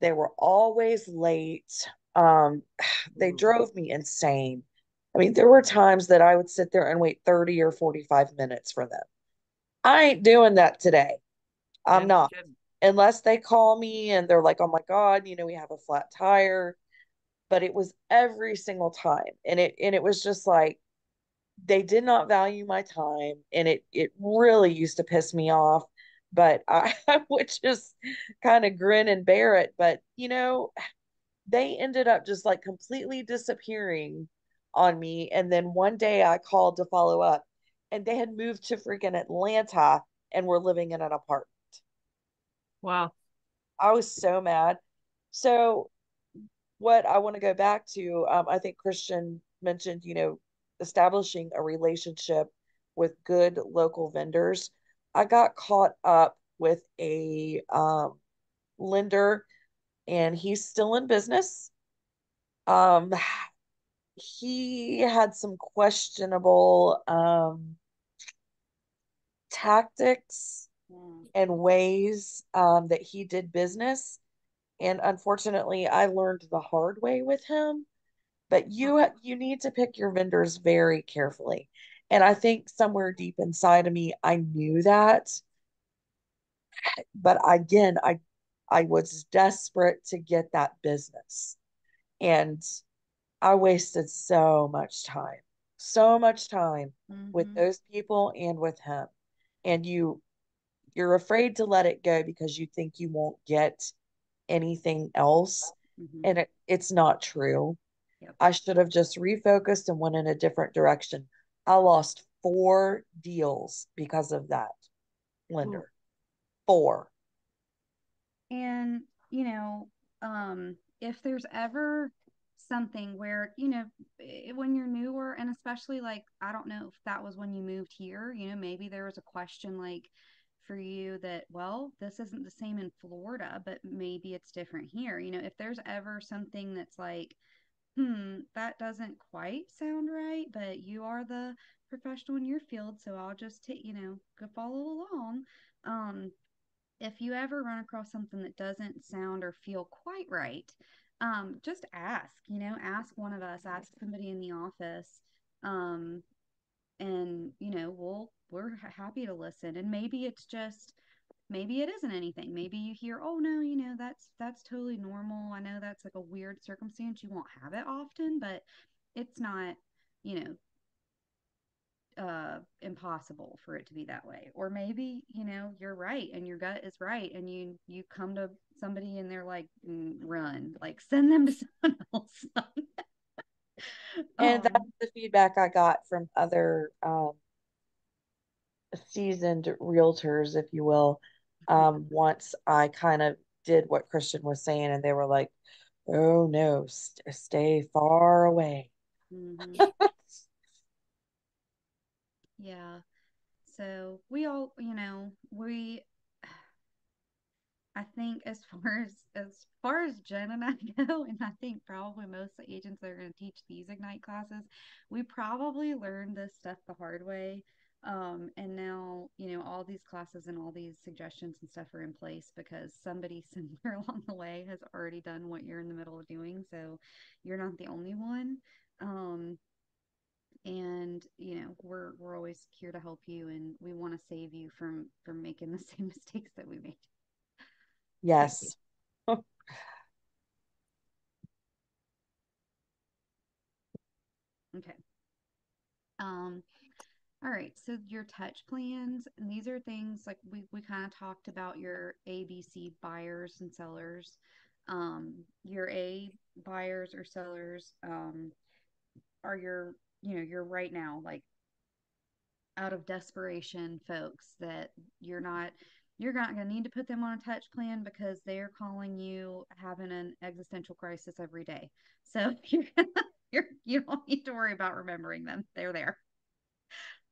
They were always late. Um, they drove me insane. I mean, there were times that I would sit there and wait 30 or 45 minutes for them. I ain't doing that today. I'm Yeah, not. good. Unless they call me and they're like, "Oh my God, you know, we have a flat tire." But it was every single time. And it and it was just like they did not value my time and it it really used to piss me off. But I, I would just kind of grin and bear it. But you know, they ended up just like completely disappearing on me. And then one day I called to follow up and they had moved to freaking Atlanta and were living in an apartment. Wow. I was so mad. So, what I want to go back to, um, I think Christian mentioned, you know, establishing a relationship with good local vendors. I got caught up with a um, lender and he's still in business. Um, he had some questionable um, tactics Mm. and ways um, that he did business. And unfortunately, I learned the hard way with him. But you ha- you need to pick your vendors very carefully. And I think somewhere deep inside of me, I knew that. But again, I I was desperate to get that business. And I wasted so much time, so much time with Mhm. those people and with him. And you you're afraid to let it go because you think you won't get anything else. Mhm. And it, it's not true. Yep. I should have just refocused and went in a different direction. I lost four deals because of that lender. Four. And, you know, um, if there's ever something where, you know, eh, when you're newer, and especially like, I don't know if that was when you moved here, you know, maybe there was a question like for you that, well, this isn't the same in Florida, but maybe it's different here. You know, if there's ever something that's like, hmm, that doesn't quite sound right, but you are the professional in your field, so I'll just take, you know, go follow along. Um, if you ever run across something that doesn't sound or feel quite right, um, just ask, you know, ask one of us, ask somebody in the office. Um, and you know, we'll we're happy to listen. And maybe it's just maybe it isn't anything. Maybe you hear, "Oh no, you know, that's that's totally normal. I know that's like a weird circumstance. You won't have it often, but it's not, you know, uh impossible for it to be that way or maybe you know you're right and your gut is right and you you come to somebody and they're like mm, run like send them to someone else And that's um the feedback I got from other um, seasoned realtors, if you will, um, once I kind of did what Christian was saying, and they were like, oh no, st stay far away. mhm. yeah so we all you know we I think as far as as far as Jen and I go, and I think probably most agents that are going to teach these Ignite classes, we probably learned this stuff the hard way. Um, and now, you know, all these classes and all these suggestions and stuff are in place because somebody somewhere along the way has already done what you're in the middle of doing. So you're not the only one. Um, and you know, we're we're always here to help you and we want to save you from from making the same mistakes that we made. Yes. Okay. Um, all right, so your touch plans, and these are things like we, we kind of talked about your ABC buyers and sellers. Um, your A buyers or sellers um, are your, you know, your right now, like out of desperation folks that you're not you're not going to need to put them on a touch plan because they're calling you having an existential crisis every day. So you're, you're you don't need to worry about remembering them. They're there.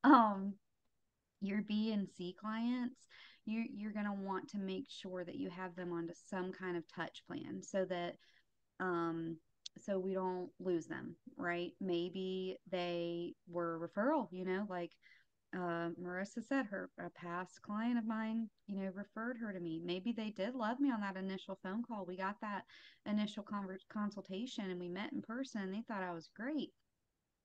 Um your B and C clients, you you're going to want to make sure that you have them onto some kind of touch plan so that um so we don't lose them, right? Maybe they were referral, you know, like uh, Marissa said her a past client of mine, you know, referred her to me. Maybe they did love me on that initial phone call. We got that initial conver- consultation and we met in person. They thought I was great.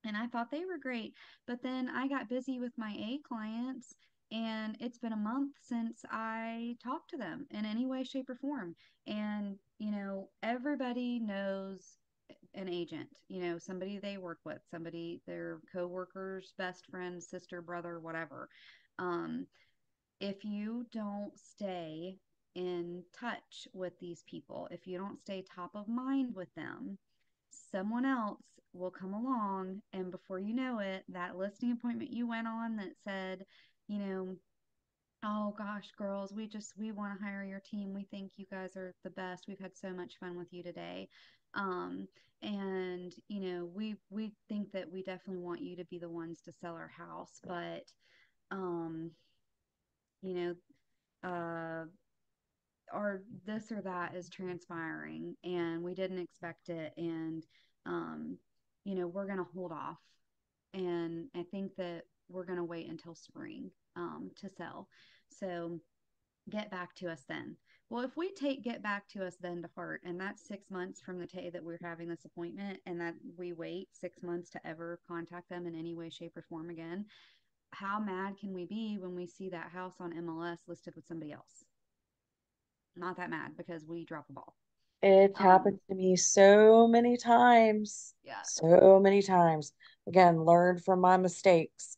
And I thought they were great. But then I got busy with my A clients and it's been a month since I talked to them in any way, shape, or form. And, you know, everybody knows an agent, you know, somebody they work with, somebody their coworkers, best friend, sister, brother, whatever. Um, if you don't stay in touch with these people, if you don't stay top of mind with them, someone else will come along and before you know it, that listing appointment you went on that said, you know, oh gosh, girls, we just we want to hire your team. We think you guys are the best. We've had so much fun with you today. Um, and you know, we we think that we definitely want you to be the ones to sell our house, but um, you know, uh or this or that is transpiring and we didn't expect it and um you know we're going to hold off and i think that we're going to wait until spring um, to sell. So get back to us then. Well, if we take get back to us then to heart, and that's six months from the day that we're having this appointment, and that we wait six months to ever contact them in any way, shape, or form again, how mad can we be when we see that house on MLS listed with somebody else? Not that mad because we drop a ball. It's um, happened to me so many times. Yeah. So many times. Again, learn from my mistakes.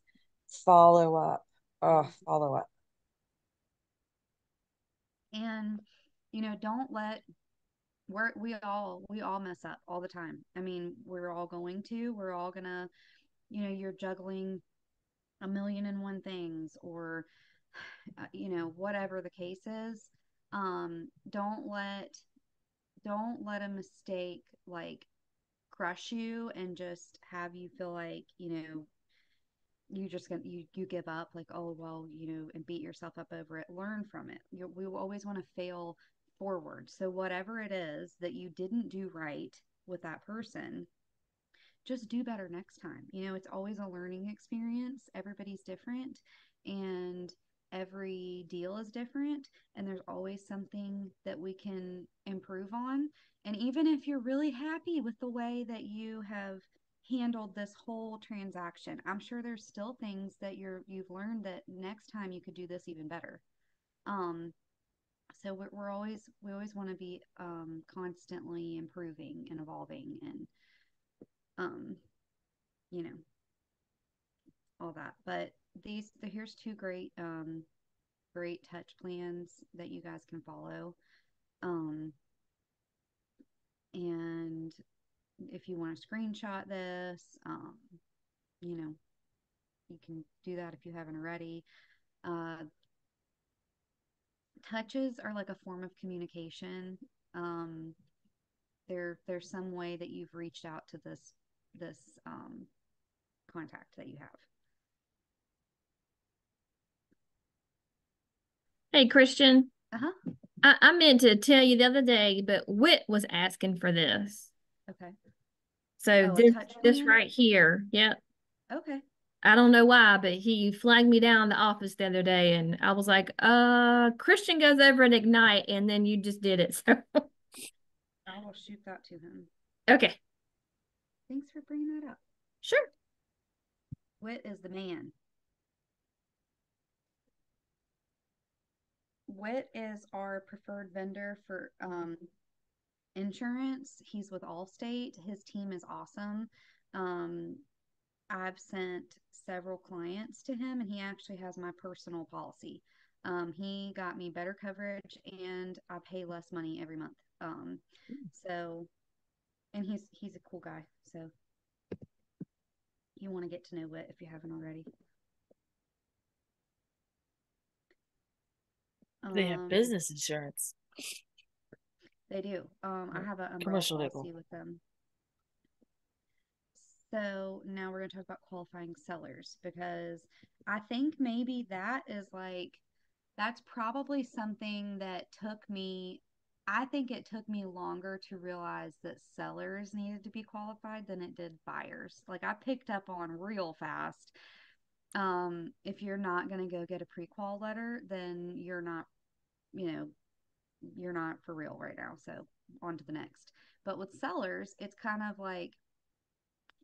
Follow up. Oh, follow up. And you know, don't let we're we all we all mess up all the time. I mean, we're all going to. We're all gonna, you know, you're juggling a million and one things or uh, you know, whatever the case is. Um, don't let don't let a mistake like crush you and just have you feel like, you know, you just gonna you you give up like oh well you know and beat yourself up over it learn from it. You, we always want to fail forward. So whatever it is that you didn't do right with that person just do better next time. You know it's always a learning experience. Everybody's different and every deal is different and there's always something that we can improve on. And even if you're really happy with the way that you have handled this whole transaction. I'm sure there's still things that you're you've learned that next time you could do this even better. Um so we're, we're always we always want to be um constantly improving and evolving and um you know all that. But these the, here's two great um great touch plans that you guys can follow. Um and if you want to screenshot this, um, you know, you can do that if you haven't already. Uh, touches are like a form of communication. Um, there, there's some way that you've reached out to this this um, contact that you have. Hey, Christian. Uh huh. I, I meant to tell you the other day, but Wit was asking for this. Okay. So Oh, this this right here, yep. Okay. I don't know why, but he flagged me down the office the other day, and I was like, "Uh, Christian goes over and ignite," and then you just did it. So I will shoot that to him. okay, Thanks for bringing that up. sure. Wit is the man. Wit is our preferred vendor for um, insurance. He's with Allstate. His team is awesome. Um, I've sent several clients to him, and he actually has my personal policy. Um, he got me better coverage, and I pay less money every month. Um, so, and he's he's a cool guy. So, you want to get to know Wit if you haven't already. They have Um, business insurance. They do. Um, I have an umbrella Commercial policy with them. So now we're going to talk about qualifying sellers because I think maybe that is like, that's probably something that took me, I think it took me longer to realize that sellers needed to be qualified than it did buyers. Like I picked up on real fast um, if you're not going to go get a pre-qual letter, then you're not, you know, you're not for real right now. So on to the next. But with sellers, it's kind of like,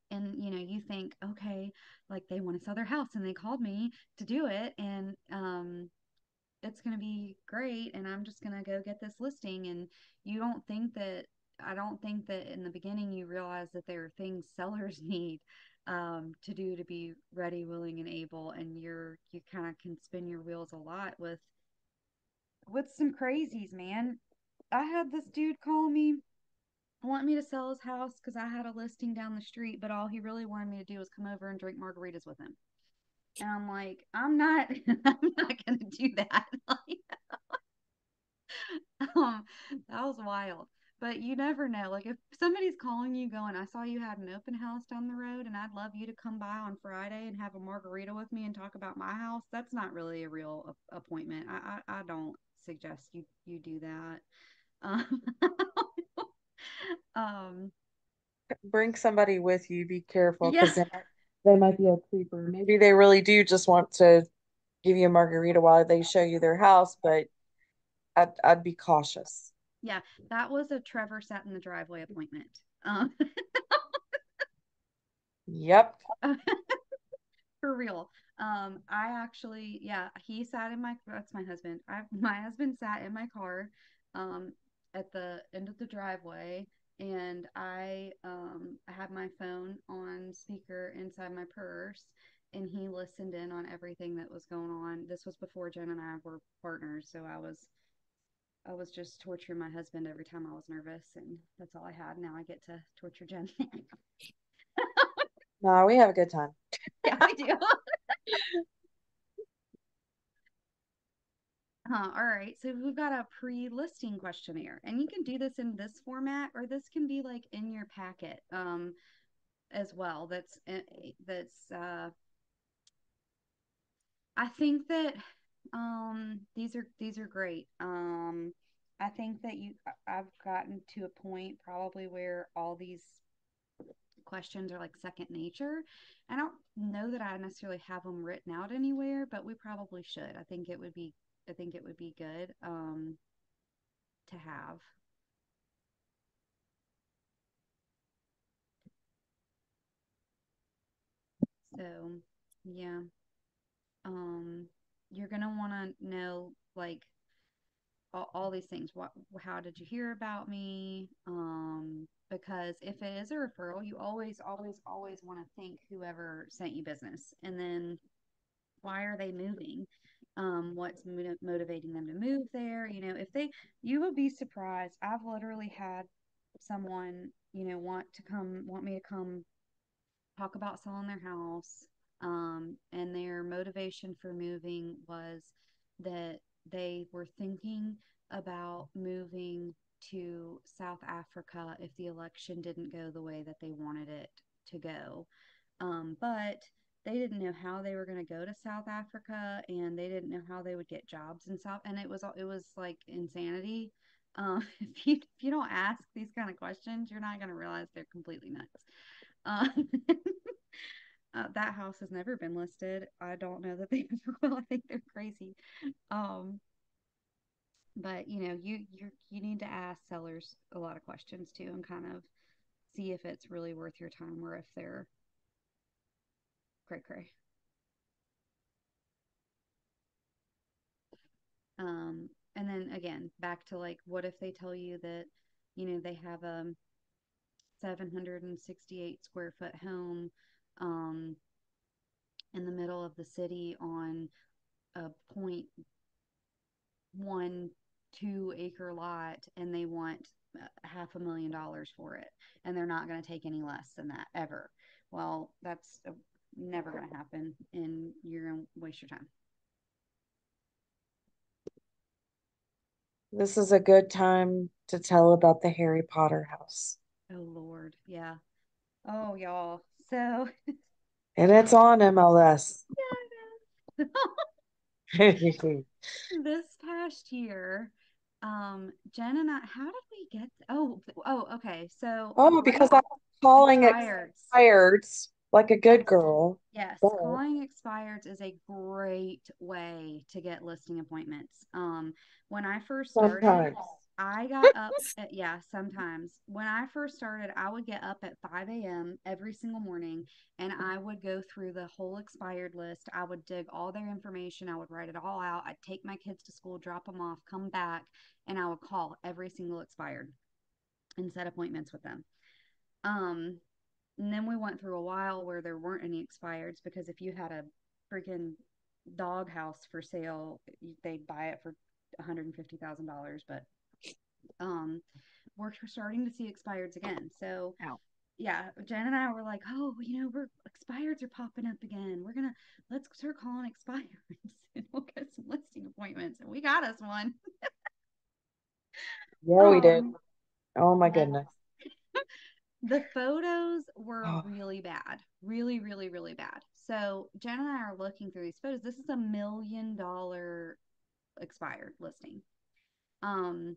and you know, you think, okay, like they want to sell their house and they called me to do it. And um, it's going to be great. And I'm just going to go get this listing. And you don't think that, I don't think that in the beginning you realize that there are things sellers need um, to do to be ready, willing, and able. And you're, you kind of can spin your wheels a lot with with some crazies, man. I had this dude call me, want me to sell his house because I had a listing down the street, but all he really wanted me to do was come over and drink margaritas with him. And I'm like, I'm not, I'm not gonna do that. um, that was wild. But you never know. Like if somebody's calling you going, I saw you had an open house down the road and I'd love you to come by on Friday and have a margarita with me and talk about my house. That's not really a real appointment. I, I, I don't suggest you you do that. Um, um bring somebody with you. Be careful because yeah. they might be a creeper. Maybe they really do just want to give you a margarita while they show you their house, but I'd I'd be cautious. Yeah, that was a Trevor sat in the driveway appointment. Um, yep. For real. Um, I actually, yeah, he sat in my, that's my husband. I, my husband sat in my car, um, at the end of the driveway and I, um, I had my phone on speaker inside my purse and he listened in on everything that was going on. This was before Jen and I were partners. So I was, I was just torturing my husband every time I was nervous and that's all I had. Now I get to torture Jen. no, we have a good time. yeah, we do. Uh, all right, so we've got a pre-listing questionnaire, and you can do this in this format, or this can be like in your packet um, as well. That's eh, that's. Uh, I think that um, these are these are great. Um, I think that you I've gotten to a point probably where all these questions are like second nature. I don't know that I necessarily have them written out anywhere, but we probably should. I think it would be I think it would be good um to have. So, yeah. Um you're going to want to know like all, all these things. What how did you hear about me? Um because if it is a referral, you always, always, always want to thank whoever sent you business. And then why are they moving? Um, what's motivating them to move there? You know, if they, you will be surprised. I've literally had someone, you know, want to come, want me to come talk about selling their house. Um, and their motivation for moving was that they were thinking about moving to South Africa if the election didn't go the way that they wanted it to go. Um, but they didn't know how they were going to go to South Africa, and they didn't know how they would get jobs in South. And it was it was like insanity. Um, if you if you don't ask these kind of questions, you're not going to realize they're completely nuts. Um, uh, that house has never been listed. I don't know that they ever will. I think they're crazy. Um, but you know you you you need to ask sellers a lot of questions too and kind of see if it's really worth your time or if they're cray cray um and then again back to like what if they tell you that you know they have a 768 square foot home um in the middle of the city on a point one two acre lot and they want uh, half a million dollars for it. And they're not going to take any less than that ever. Well that's uh, never going to happen and you're going to waste your time. This is a good time to tell about the harry potter house. Oh lord. Yeah. Oh y'all. So and it's on mls yeah, this past year um jen and i how did we get oh oh okay so oh because i'm calling it expired like a good girl. Yes, calling expireds is a great way to get listing appointments. Um, when I first started, Sometimes. I got up at, yeah, sometimes. When I first started, I would get up at 5 a.m. every single morning and I would go through the whole expired list. I would dig all their information, I would write it all out. I'd take my kids to school, drop them off, come back, and I would call every single expired and set appointments with them. Um, and then we went through a while where there weren't any expireds because if you had a freaking dog house for sale, they'd buy it for $150,000. But um, we're starting to see expireds again. So, Ow. yeah, Jen and I were like, oh, you know, we're expireds are popping up again. We're gonna let's start calling expireds and we'll get some listing appointments. And we got us one. Yeah, we did. Um, Oh my goodness. The photos were Oh. really bad, really, really, really bad. So Jen and I are looking through these photos. This is a million dollar expired listing. Um,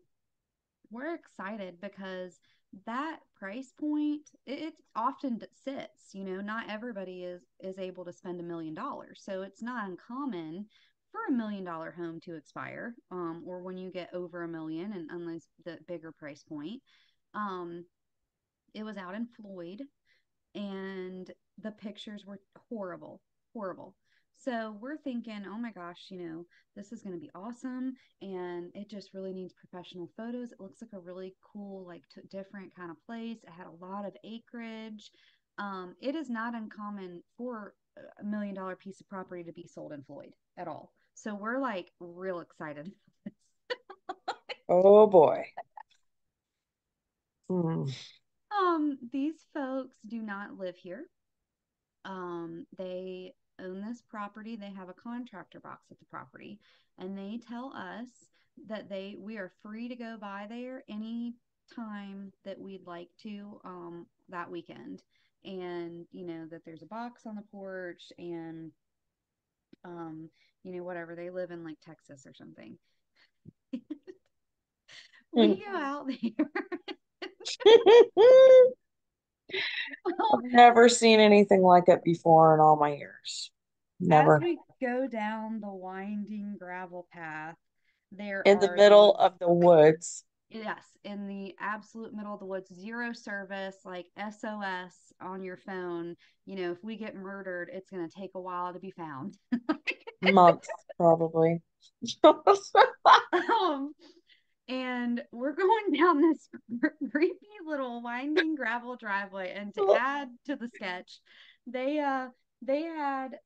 we're excited because that price point it, it often sits. You know, not everybody is is able to spend a million dollars, so it's not uncommon for a million dollar home to expire. Um, or when you get over a million, and unless the bigger price point. Um, it was out in Floyd and the pictures were horrible, horrible. So we're thinking, oh my gosh, you know, this is going to be awesome. And it just really needs professional photos. It looks like a really cool, like t- different kind of place. It had a lot of acreage. Um, it is not uncommon for a million dollar piece of property to be sold in Floyd at all. So we're like real excited. Oh boy. Hmm. Um, these folks do not live here. Um, they own this property. They have a contractor box at the property, and they tell us that they we are free to go by there any time that we'd like to um that weekend. And you know that there's a box on the porch and um you know whatever they live in like Texas or something. we go out there. I've never seen anything like it before in all my years. Never. As we go down the winding gravel path, there In the middle these- of the woods. yes, in the absolute middle of the woods, zero service, like SOS on your phone. You know, if we get murdered, it's going to take a while to be found. Months, probably. um, and we're going down this creepy little winding gravel driveway. And to add to the sketch, they uh they had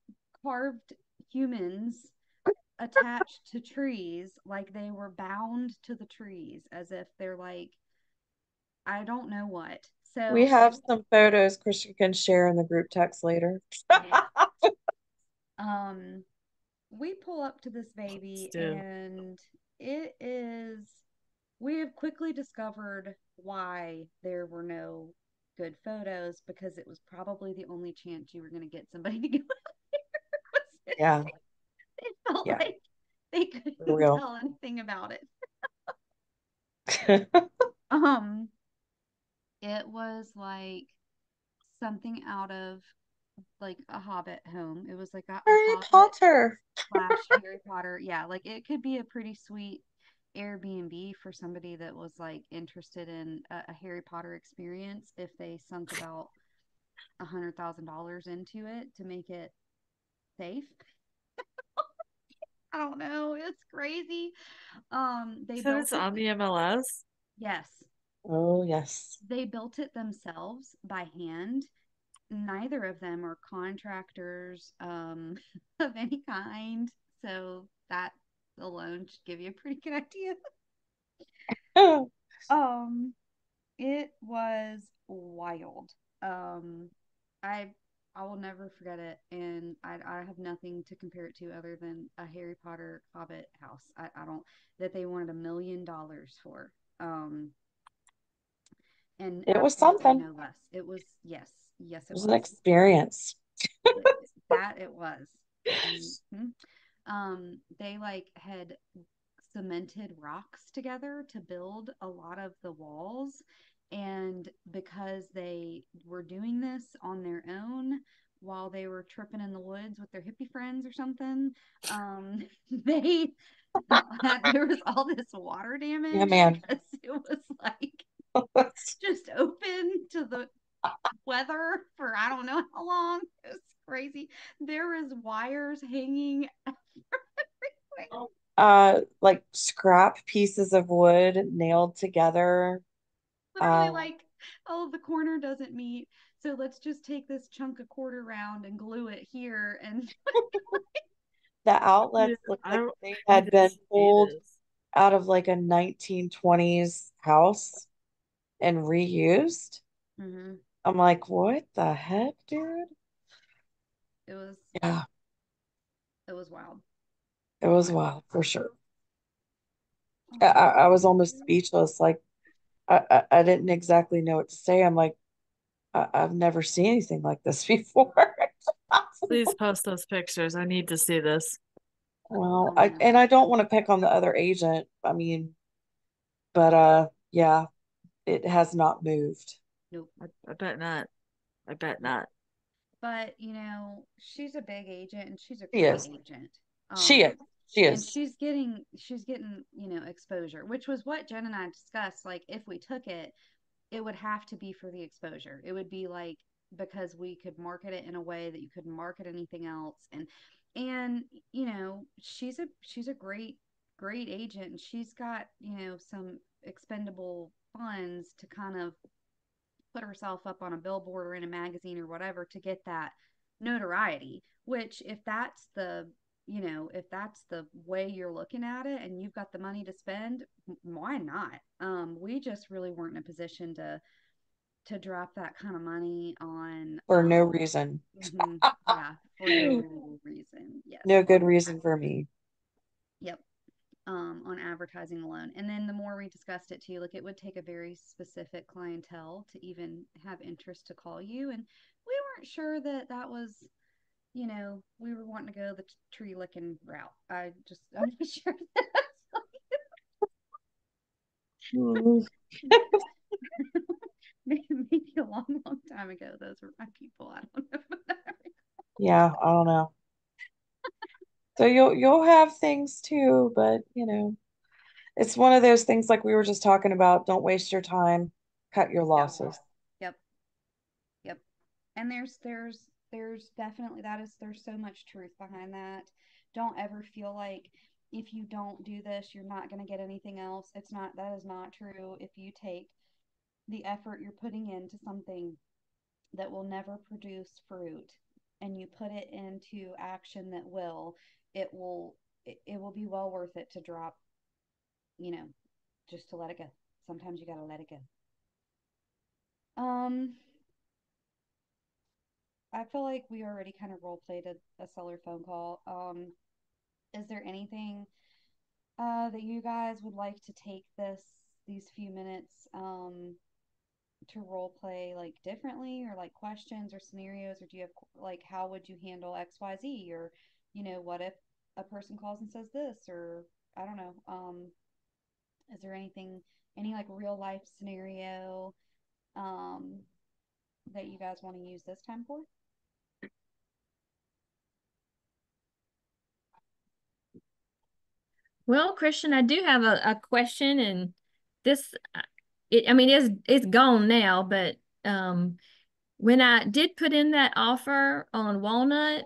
carved humans attached to trees, like they were bound to the trees, as if they're like I don't know what. So We have some photos Christian can share in the group text later. um we pull up to this baby do. and it is we have quickly discovered why there were no good photos because it was probably the only chance you were going to get somebody to go out there. Yeah. It felt Yeah. like they couldn't real. tell anything about it. Um, it was like something out of like a Hobbit home. It was like a, a Harry Hobbit Potter. slash Harry Potter. Yeah, like it could be a pretty sweet Airbnb for somebody that was like interested in a, a Harry Potter experience if they sunk about a hundred thousand dollars into it to make it safe. I don't know. It's crazy. Um, they So built it's it- on the MLS. Yes, Oh, yes. they built it themselves by hand. Neither of them are contractors um, of any kind. So that alone should give you a pretty good idea. Um, it was wild. Um, I I will never forget it, and I I have nothing to compare it to other than a Harry Potter Hobbit house. I, I don't that they wanted a million dollars for. Um, and It was something. no less. It was yes, yes, It it was was an experience. that it was. Mhm. Um, they like had cemented rocks together to build a lot of the walls, and because they were doing this on their own while they were tripping in the woods with their hippie friends or something, um, they there was all this water damage. Yeah, man. It was like just open to the weather for I don't know how long. It was crazy. There was wires hanging. uh like scrap pieces of wood nailed together. Literally Um, like, oh, the corner doesn't meet. So let's just take this chunk of quarter round and glue it here and the outlets looked I like don't- they had been pulled out of like a 1920s house and reused. Mhm. I'm like, what the heck, dude? it was Yeah, it was wild. it was wild for sure. I, I I was almost speechless. Like, I, I, I didn't exactly know what to say. I'm like, I, I've never seen anything like this before. Please post those pictures. I need to see this. Well, Oh, I and I don't want to pick on the other agent. I mean, but uh, yeah, it has not moved. Nope. I, I bet not. I bet not. But you know, she's a big agent and she's a She great is. agent. She Um, is. She is. and she's getting she's getting you know exposure which was what jen and i discussed like if we took it it would have to be for the exposure it would be like because we could market it in a way that you couldn't market anything else and and you know she's a she's a great great agent and she's got you know some expendable funds to kind of put herself up on a billboard or in a magazine or whatever to get that notoriety which if that's the you know if that's the way you're looking at it and you've got the money to spend why not um we just really weren't in a position to to drop that kind of money on For no um, reason. mhm, yeah for no reason yes No good reason for me. Yep. Um, on advertising alone. And then the more we discussed it too, like it would take a very specific clientele to even have interest to call you. And we weren't sure that that was, you know, we were wanting to go the tree licking route. I just, I'm not sure. Maybe a long, long time ago, those were my people. I don't know. Yeah, I don't know. So you'll you'll have things too, but you know, it's one of those things like we were just talking about. Don't waste your time, cut your losses. Yep. Yep. And there's there's there's definitely that is there's so much truth behind that. Don't ever feel like if you don't do this, you're not going to get anything else. It's not that is not true. If you take the effort you're putting into something that will never produce fruit and you put it into action that will, it will it, it will be well worth it to drop, you know, just to let it go. Sometimes you got to let it go. Um, I feel like we already kind of role played a, a seller phone call. Um, is there anything uh, that you guys would like to take this these few minutes um, to role play like differently or like questions or scenarios or do you have like how would you handle XYZ or you know what if a person calls and says this or I don't know um is there anything any like real life scenario um that you guys want to use this time for? Well, Christian, I do have a, a question, and this, it, I mean, it's it's gone now, but um, when I did put in that offer on Walnut,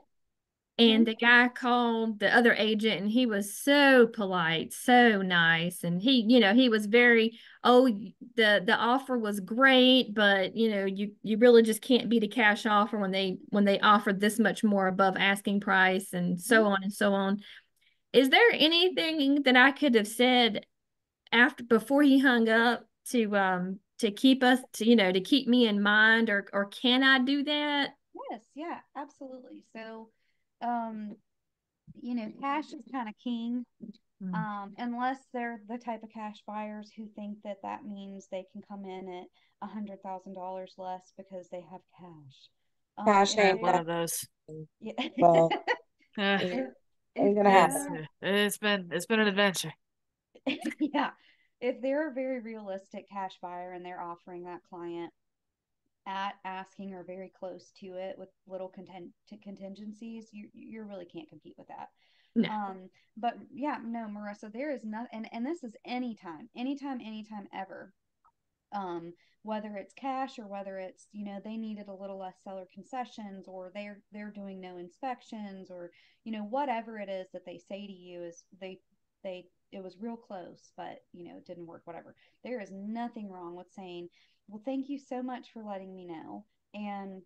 and the guy called the other agent, and he was so polite, so nice, and he, you know, he was very, oh, the the offer was great, but you know, you you really just can't beat a cash offer when they when they offered this much more above asking price, and so on and so on is there anything that I could have said after before he hung up to um to keep us to you know to keep me in mind or or can I do that? Yes, yeah, absolutely. So, um, you know, cash is kind of king. Mm. Um, unless they're the type of cash buyers who think that that means they can come in at a hundred thousand dollars less because they have cash. Um, Cash if I have ain't one of those. yeah. Well, It- ain't gonna happen. it's, it's been it's been an adventure. yeah. if they're a very realistic cash buyer and they're offering that client at asking or very close to it with little content to contingencies, you you really can't compete with that. No. Um, but yeah, no, Marissa, there is nothing, and, and this is anytime, anytime, anytime ever. Um, whether it's cash or whether it's, you know, they needed a little less seller concessions or they're they're doing no inspections or, you know, whatever it is that they say to you is they they it was real close, but you know, it didn't work, whatever. There is nothing wrong with saying, Well, thank you so much for letting me know. And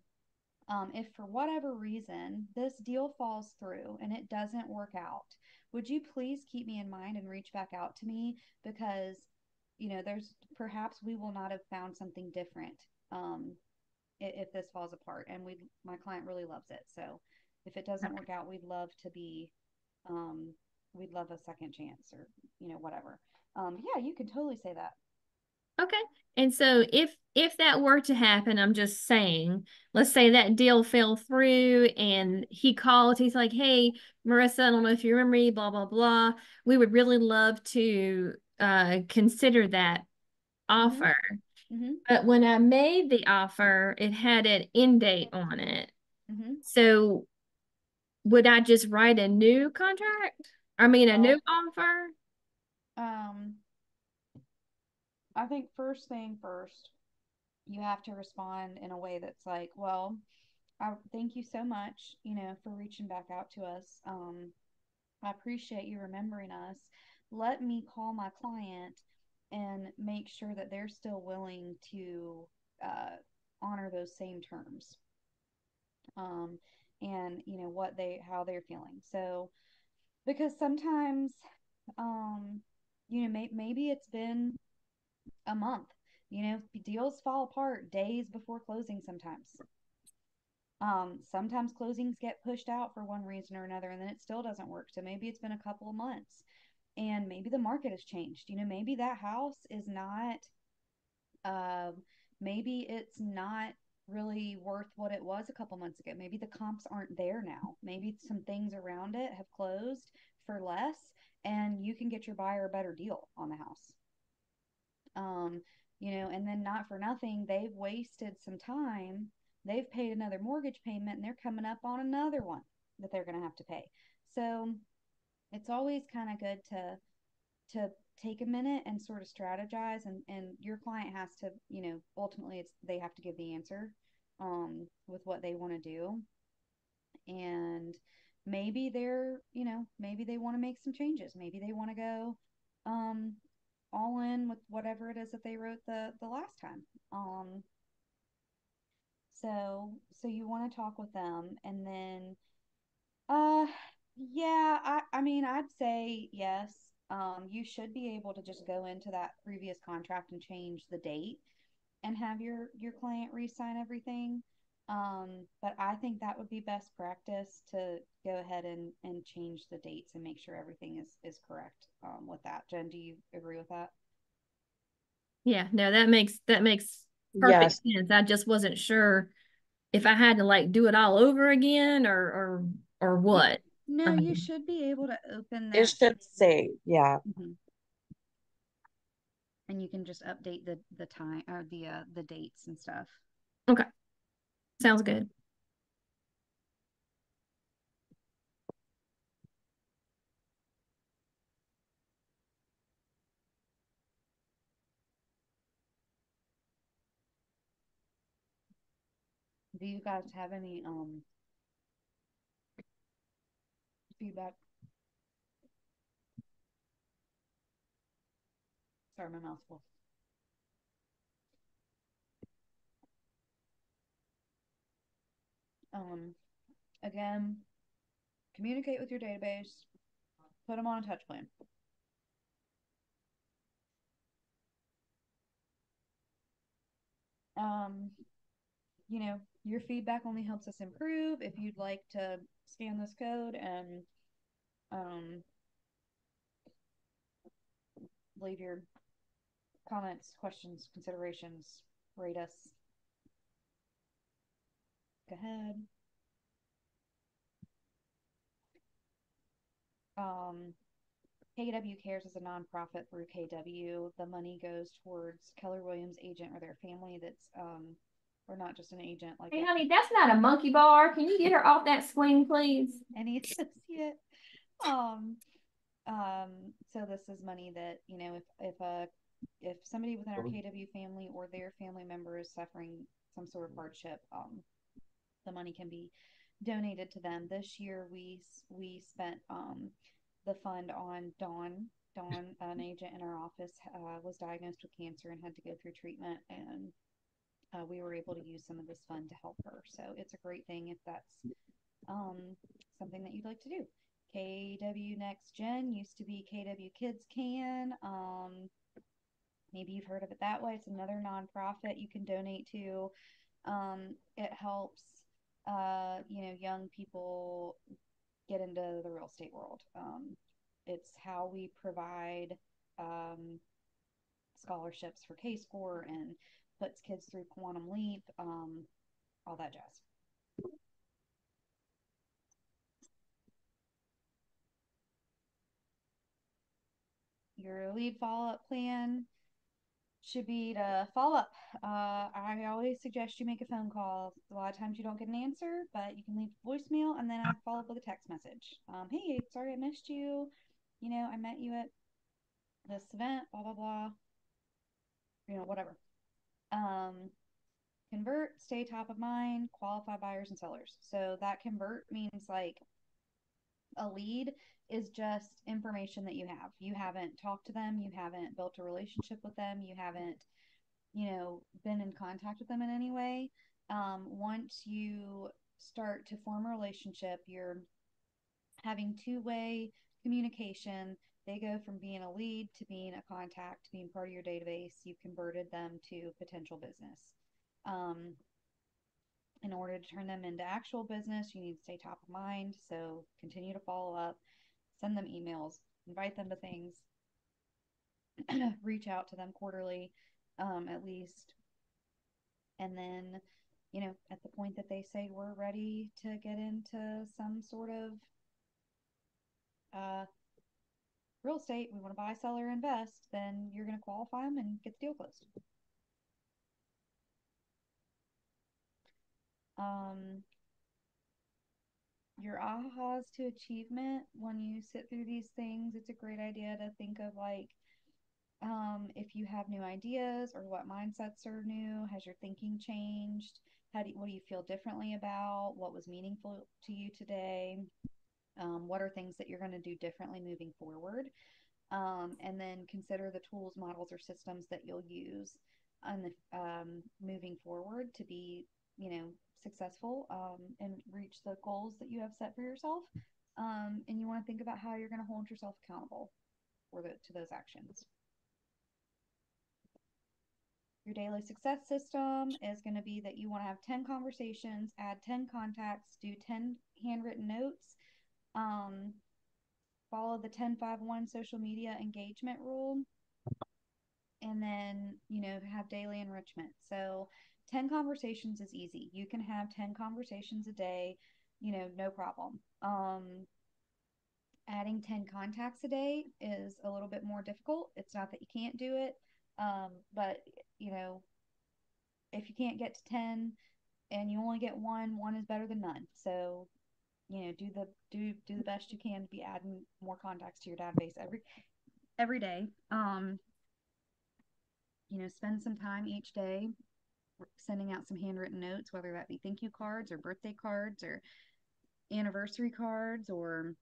um, if for whatever reason this deal falls through and it doesn't work out, would you please keep me in mind and reach back out to me? Because you know there's perhaps we will not have found something different um, if, if this falls apart. And we my client really loves it. So if it doesn't work out we'd love to be um, we'd love a second chance or you know whatever. Um, yeah you can totally say that Okay. And so if if that were to happen, I'm just saying, let's say that deal fell through and he called, he's like, Hey, Marissa, I don't know if you remember me, blah, blah, blah. We would really love to uh consider that offer. Mm-hmm. mm-hmm. But when I made the offer, it had an end date on it. Mm-hmm. So would I just write a new contract? I mean a new offer? Um I think first thing first, you have to respond in a way that's like, well, I thank you so much, you know, for reaching back out to us. Um, I appreciate you remembering us. Let me call my client and make sure that they're still willing to uh, honor those same terms. Um, and you know what they how they're feeling. So because sometimes um you know may, maybe it's been a month. You know, deals fall apart days before closing sometimes. Um, sometimes closings get pushed out for one reason or another, and then it still doesn't work. So maybe it's been a couple of months, and maybe the market has changed. You know, maybe that house is not, uh, maybe it's not really worth what it was a couple months ago. Maybe the comps aren't there now. Maybe some things around it have closed for less, and you can get your buyer a better deal on the house. Um, you know, and then not for nothing, they've wasted some time. They've paid another mortgage payment and they're coming up on another one that they're going to have to pay. So it's always kind of good to to take a minute and sort of strategize and and your client has to you know ultimately it's they have to give the answer um with what they want to do and maybe they're you know maybe they want to make some changes maybe they want to go um all in with whatever it is that they wrote the the last time. Um, so so you want to talk with them, and then, uh, yeah, I I mean I'd say yes. Um, you should be able to just go into that previous contract and change the date, and have your your client re-sign everything. Um, but I think that would be best practice to go ahead and, and change the dates and make sure everything is, is correct um, with that. Jen, do you agree with that? Yeah, no, that makes that makes perfect yes. sense. I just wasn't sure if I had to like do it all over again or or or what. No, um, you should be able to open that. It should say, yeah. Mm-hmm. And you can just update the the time or the uh, the dates and stuff. Okay. Sounds good. Do you guys have any um feedback? Sorry, my mouth's full. Um, again, communicate with your database, put them on a touch plan. Um, you know, your feedback only helps us improve. If you'd like to scan this code and um, leave your comments, questions, considerations, rate us, Go ahead. Um, KW Cares is a nonprofit through KW. The money goes towards Keller Williams agent or their family that's um or not just an agent like Hey, a- honey, that's not a monkey bar. Can you get her off that swing, please? any associate. Um, um, so this is money that, you know, if if a if somebody within our KW family or their family member is suffering some sort of hardship, um, the money can be donated to them. This year we we spent um the fund on Dawn. Dawn, an agent in our office, uh, was diagnosed with cancer and had to go through treatment and uh, we were able to use some of this fund to help her. So it's a great thing if that's um, something that you'd like to do. KW Next Gen used to be KW Kids Can. Um, maybe you've heard of it that way. It's another nonprofit you can donate to. Um, it helps, uh, you know, young people get into the real estate world. Um, it's how we provide um, scholarships for K Score and puts kids through Quantum Leap, um, all that jazz. Your lead follow up plan should be to follow up. Uh, I always suggest you make a phone call. A lot of times you don't get an answer, but you can leave voicemail and then I follow up with a text message. Um, hey, sorry I missed you. You know, I met you at this event, blah, blah, blah. You know, whatever. Um, convert, stay top of mind, qualify buyers and sellers. So that convert means like a lead is just information that you have. You haven't talked to them, you haven't built a relationship with them, you haven't, you know, been in contact with them in any way. Um, once you start to form a relationship, you're having two way communication. They go from being a lead to being a contact, being part of your database. You've converted them to potential business. Um, in order to turn them into actual business, you need to stay top of mind. So continue to follow up, send them emails, invite them to things, reach out to them quarterly, um, at least. And then, you know, at the point that they say we're ready to get into some sort of uh, real estate, we want to buy, sell, or invest, then you're going to qualify them and get the deal closed. Um, your ahas to achievement when you sit through these things, it's a great idea to think of like um, if you have new ideas or what mindsets are new, has your thinking changed? How do you, what do you feel differently about? What was meaningful to you today? Um, what are things that you're going to do differently moving forward? Um, and then consider the tools, models, or systems that you'll use on the um, moving forward to be, you know, successful um, and reach the goals that you have set for yourself. Um, and you want to think about how you're going to hold yourself accountable for the, to those actions. Your daily success system is going to be that you want to have 10 conversations, add 10 contacts, do 10 handwritten notes, um, follow the 1051 social media engagement rule, and then, you know, have daily enrichment. So 10 conversations is easy. You can have 10 conversations a day, you know, no problem. Um, adding 10 contacts a day is a little bit more difficult. It's not that you can't do it, um, but, you know, if you can't get to 10 and you only get one, one is better than none. So, you know, do the do do the best you can to be adding more contacts to your database every every day. Um, you know, spend some time each day sending out some handwritten notes, whether that be thank you cards or birthday cards or anniversary cards or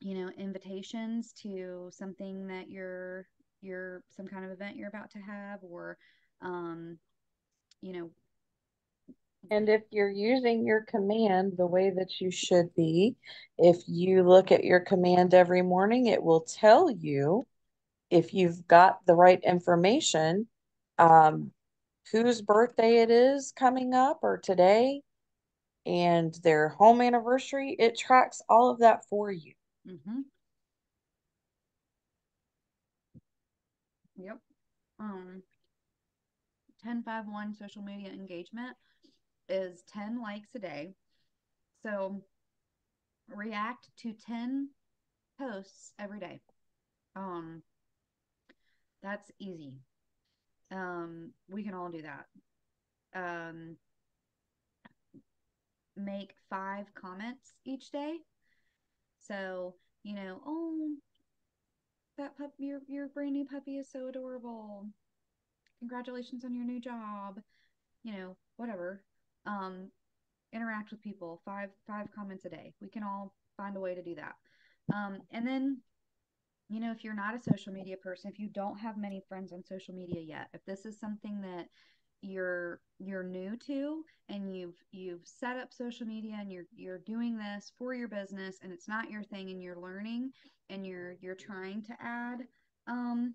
you know invitations to something that you're you're some kind of event you're about to have or um you know. And if you're using your command the way that you should be, if you look at your command every morning, it will tell you if you've got the right information, um, whose birthday it is coming up or today, and their home anniversary. It tracks all of that for you. Mm-hmm. Yep. Um, 1051 social media engagement is 10 likes a day. So react to 10 posts every day. Um, that's easy. Um, we can all do that. Um, make five comments each day. So, you know, oh, that pup, your your brand new puppy is so adorable. Congratulations on your new job. You know, whatever. Um, interact with people. Five five comments a day. We can all find a way to do that. Um, and then, you know, if you're not a social media person, if you don't have many friends on social media yet, if this is something that you're you're new to and you've you've set up social media and you're you're doing this for your business and it's not your thing and you're learning and you're you're trying to add um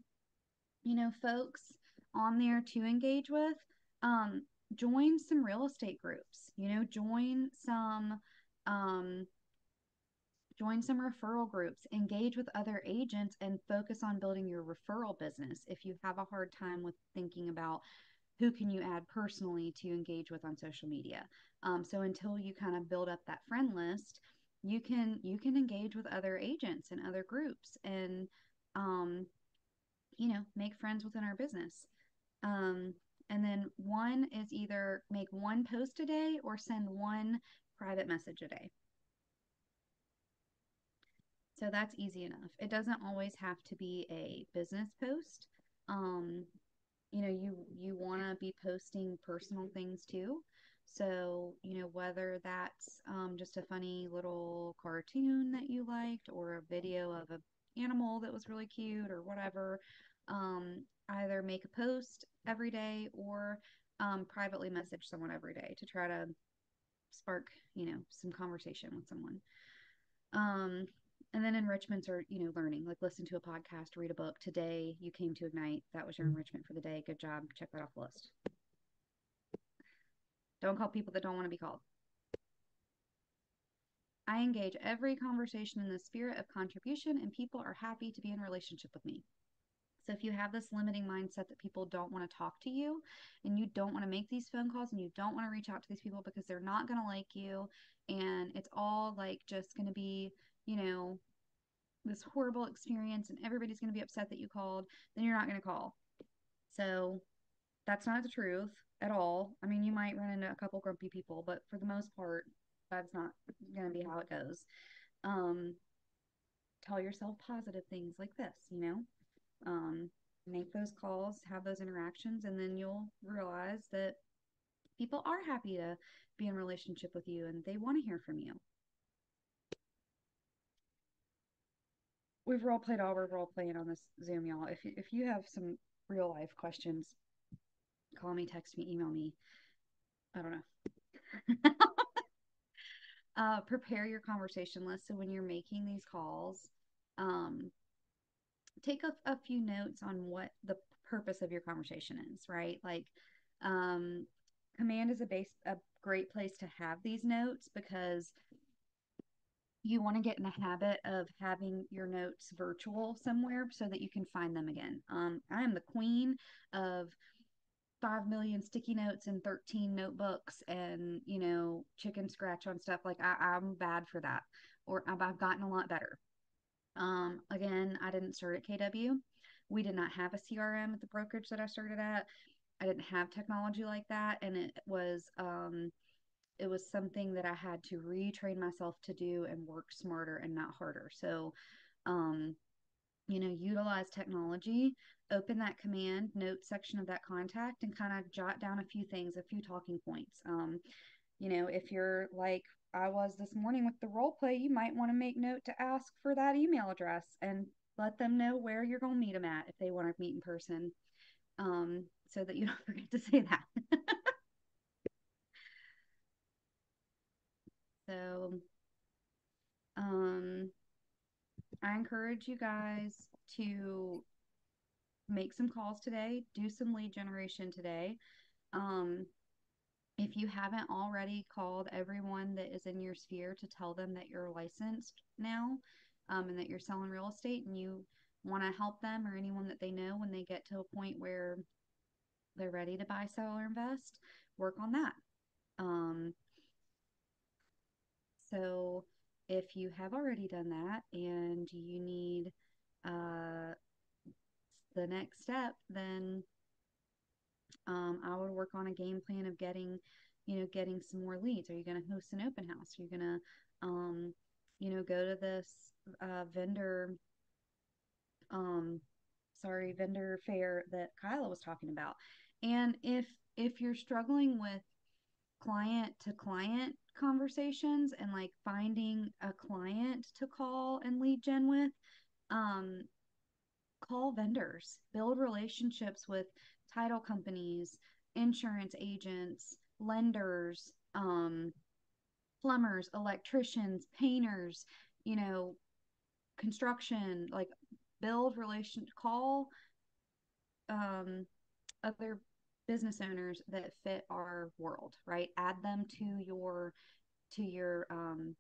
you know folks on there to engage with um join some real estate groups you know join some um join some referral groups engage with other agents and focus on building your referral business if you have a hard time with thinking about who can you add personally to engage with on social media. Um, so until you kind of build up that friend list you can you can engage with other agents and other groups and um, you know make friends within our business. Um, and then one is either make one post a day or send one private message a day so that's easy enough. It doesn't always have to be a business post. Um, you know you you want to be posting personal things too. So you know whether that's um, just a funny little cartoon that you liked or a video of an animal that was really cute or whatever um, either make a post every day or um, privately message someone every day to try to spark you know some conversation with someone. Um, and then enrichments are you know learning like listen to a podcast read a book. Today you came to ignite. That was your mm-hmm. enrichment for the day. Good job. Check that off the list. Don't call people that don't want to be called. I engage every conversation in the spirit of contribution and people are happy to be in relationship with me. So if you have this limiting mindset that people don't want to talk to you and you don't want to make these phone calls and you don't want to reach out to these people because they're not going to like you and it's all like just going to be you know, this horrible experience and everybody's going to be upset that you called, then you're not going to call. So that's not the truth at all. I mean, you might run into a couple grumpy people, but for the most part, that's not going to be how it goes. Um, tell yourself positive things like this, you know, um, make those calls, have those interactions, and then you'll realize that people are happy to be in relationship with you and they want to hear from you. We've role played all we're role playing on this Zoom, y'all. If if you have some real life questions, call me, text me, email me. I don't know. uh, prepare your conversation list. So when you're making these calls, um, take a, a few notes on what the purpose of your conversation is, right? Like, um, command is a base, a great place to have these notes because you want to get in the habit of having your notes virtual somewhere so that you can find them again. Um, I am the queen of 5 million sticky notes and 13 notebooks and, you know, chicken scratch on stuff. Like, I, I'm bad for that, or I've, I've gotten a lot better. Um, again, I didn't start at KW. We did not have a CRM at the brokerage that I started at. I didn't have technology like that. And it was, um, it was something that I had to retrain myself to do and work smarter and not harder. So, um, you know, utilize technology, open that command note section of that contact and kind of jot down a few things, a few talking points. Um, you know, if you're like I was this morning with the role play, you might want to make note to ask for that email address and let them know where you're going to meet them at if they want to meet in person. Um, so that you don't forget to say that. Um, I encourage you guys to make some calls today, do some lead generation today. Um, if you haven't already called everyone that is in your sphere to tell them that you're licensed now um, and that you're selling real estate and you want to help them or anyone that they know when they get to a point where they're ready to buy, sell, or invest, work on that. Um, so if you have already done that and you need uh, the next step, then um, I would work on a game plan of getting, you know, getting some more leads. Are you going to host an open house? Are you going to, um, you know, go to this uh, vendor, um, sorry, vendor fair that Kyla was talking about? And if if you're struggling with client to client conversations and like finding a client to call and lead gen with, um, call vendors, build relationships with title companies, insurance agents, lenders, um, plumbers, electricians, painters, you know, construction, like build relation, call um, other business owners that fit our world, right? Add them to your to your um,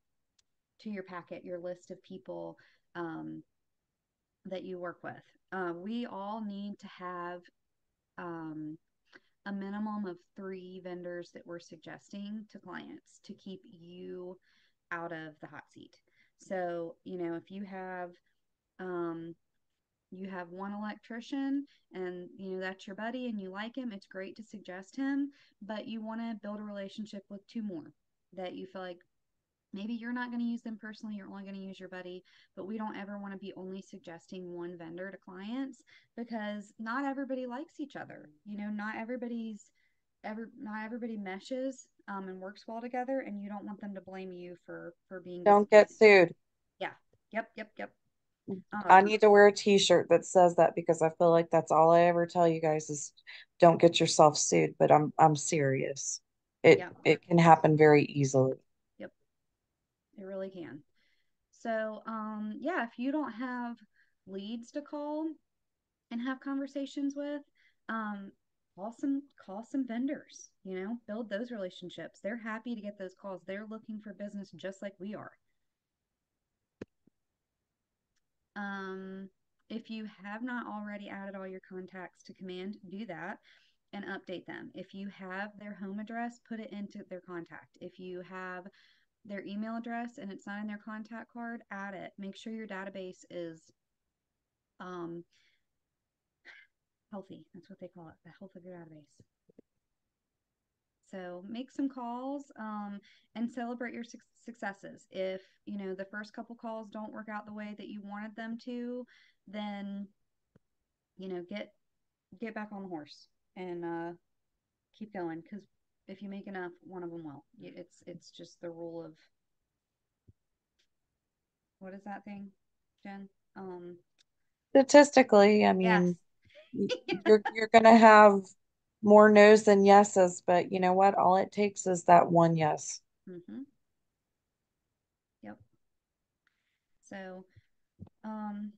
to your packet, your list of people um, that you work with. Uh, we all need to have um, a minimum of three vendors that we're suggesting to clients to keep you out of the hot seat. So, you know, if you have um, you have one electrician and you know that's your buddy and you like him, it's great to suggest him, but you want to build a relationship with two more that you feel like maybe you're not going to use them personally you're only going to use your buddy but we don't ever want to be only suggesting one vendor to clients because not everybody likes each other you know not everybody's ever not everybody meshes um, and works well together and you don't want them to blame you for for being don't get sued. Yeah. Yep yep yep um, I need to wear a t-shirt that says that because I feel like that's all I ever tell you guys is don't get yourself sued, but I'm I'm serious. It yeah. it can happen very easily. Yep. It really can. So, um yeah, if you don't have leads to call and have conversations with, um call some call some vendors, you know, build those relationships. They're happy to get those calls. They're looking for business just like we are. Um, if you have not already added all your contacts to command, do that and update them. If you have their home address, put it into their contact. If you have their email address and it's not in their contact card, add it. Make sure your database is um, healthy. That's what they call it, the health of your database. So make some calls um, and celebrate your su- successes. If you know the first couple calls don't work out the way that you wanted them to, then you know get get back on the horse and uh, keep going. Because if you make enough, one of them will. It's it's just the rule of what is that thing, Jen? Um, Statistically, I mean, yes. you're you're gonna have more no's than yeses, but you know what? All it takes is that one yes. Mm-hmm. Yep. So, um,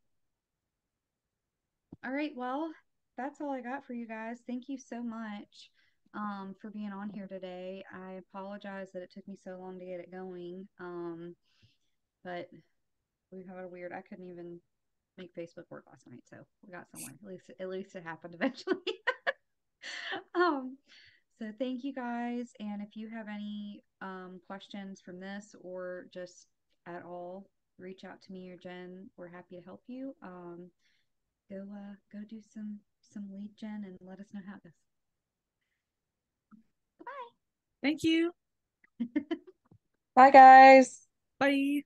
all right. Well, that's all I got for you guys. Thank you so much um, for being on here today. I apologize that it took me so long to get it going. Um, but we had a weird, I couldn't even make Facebook work last night. So we got somewhere. At least, at least it happened eventually. um, so thank you guys. And if you have any um, questions from this or just at all, reach out to me or Jen. We're happy to help you. Um, go uh, go do some some lead gen and let us know how it goes. Bye. Thank you. Bye guys. Bye.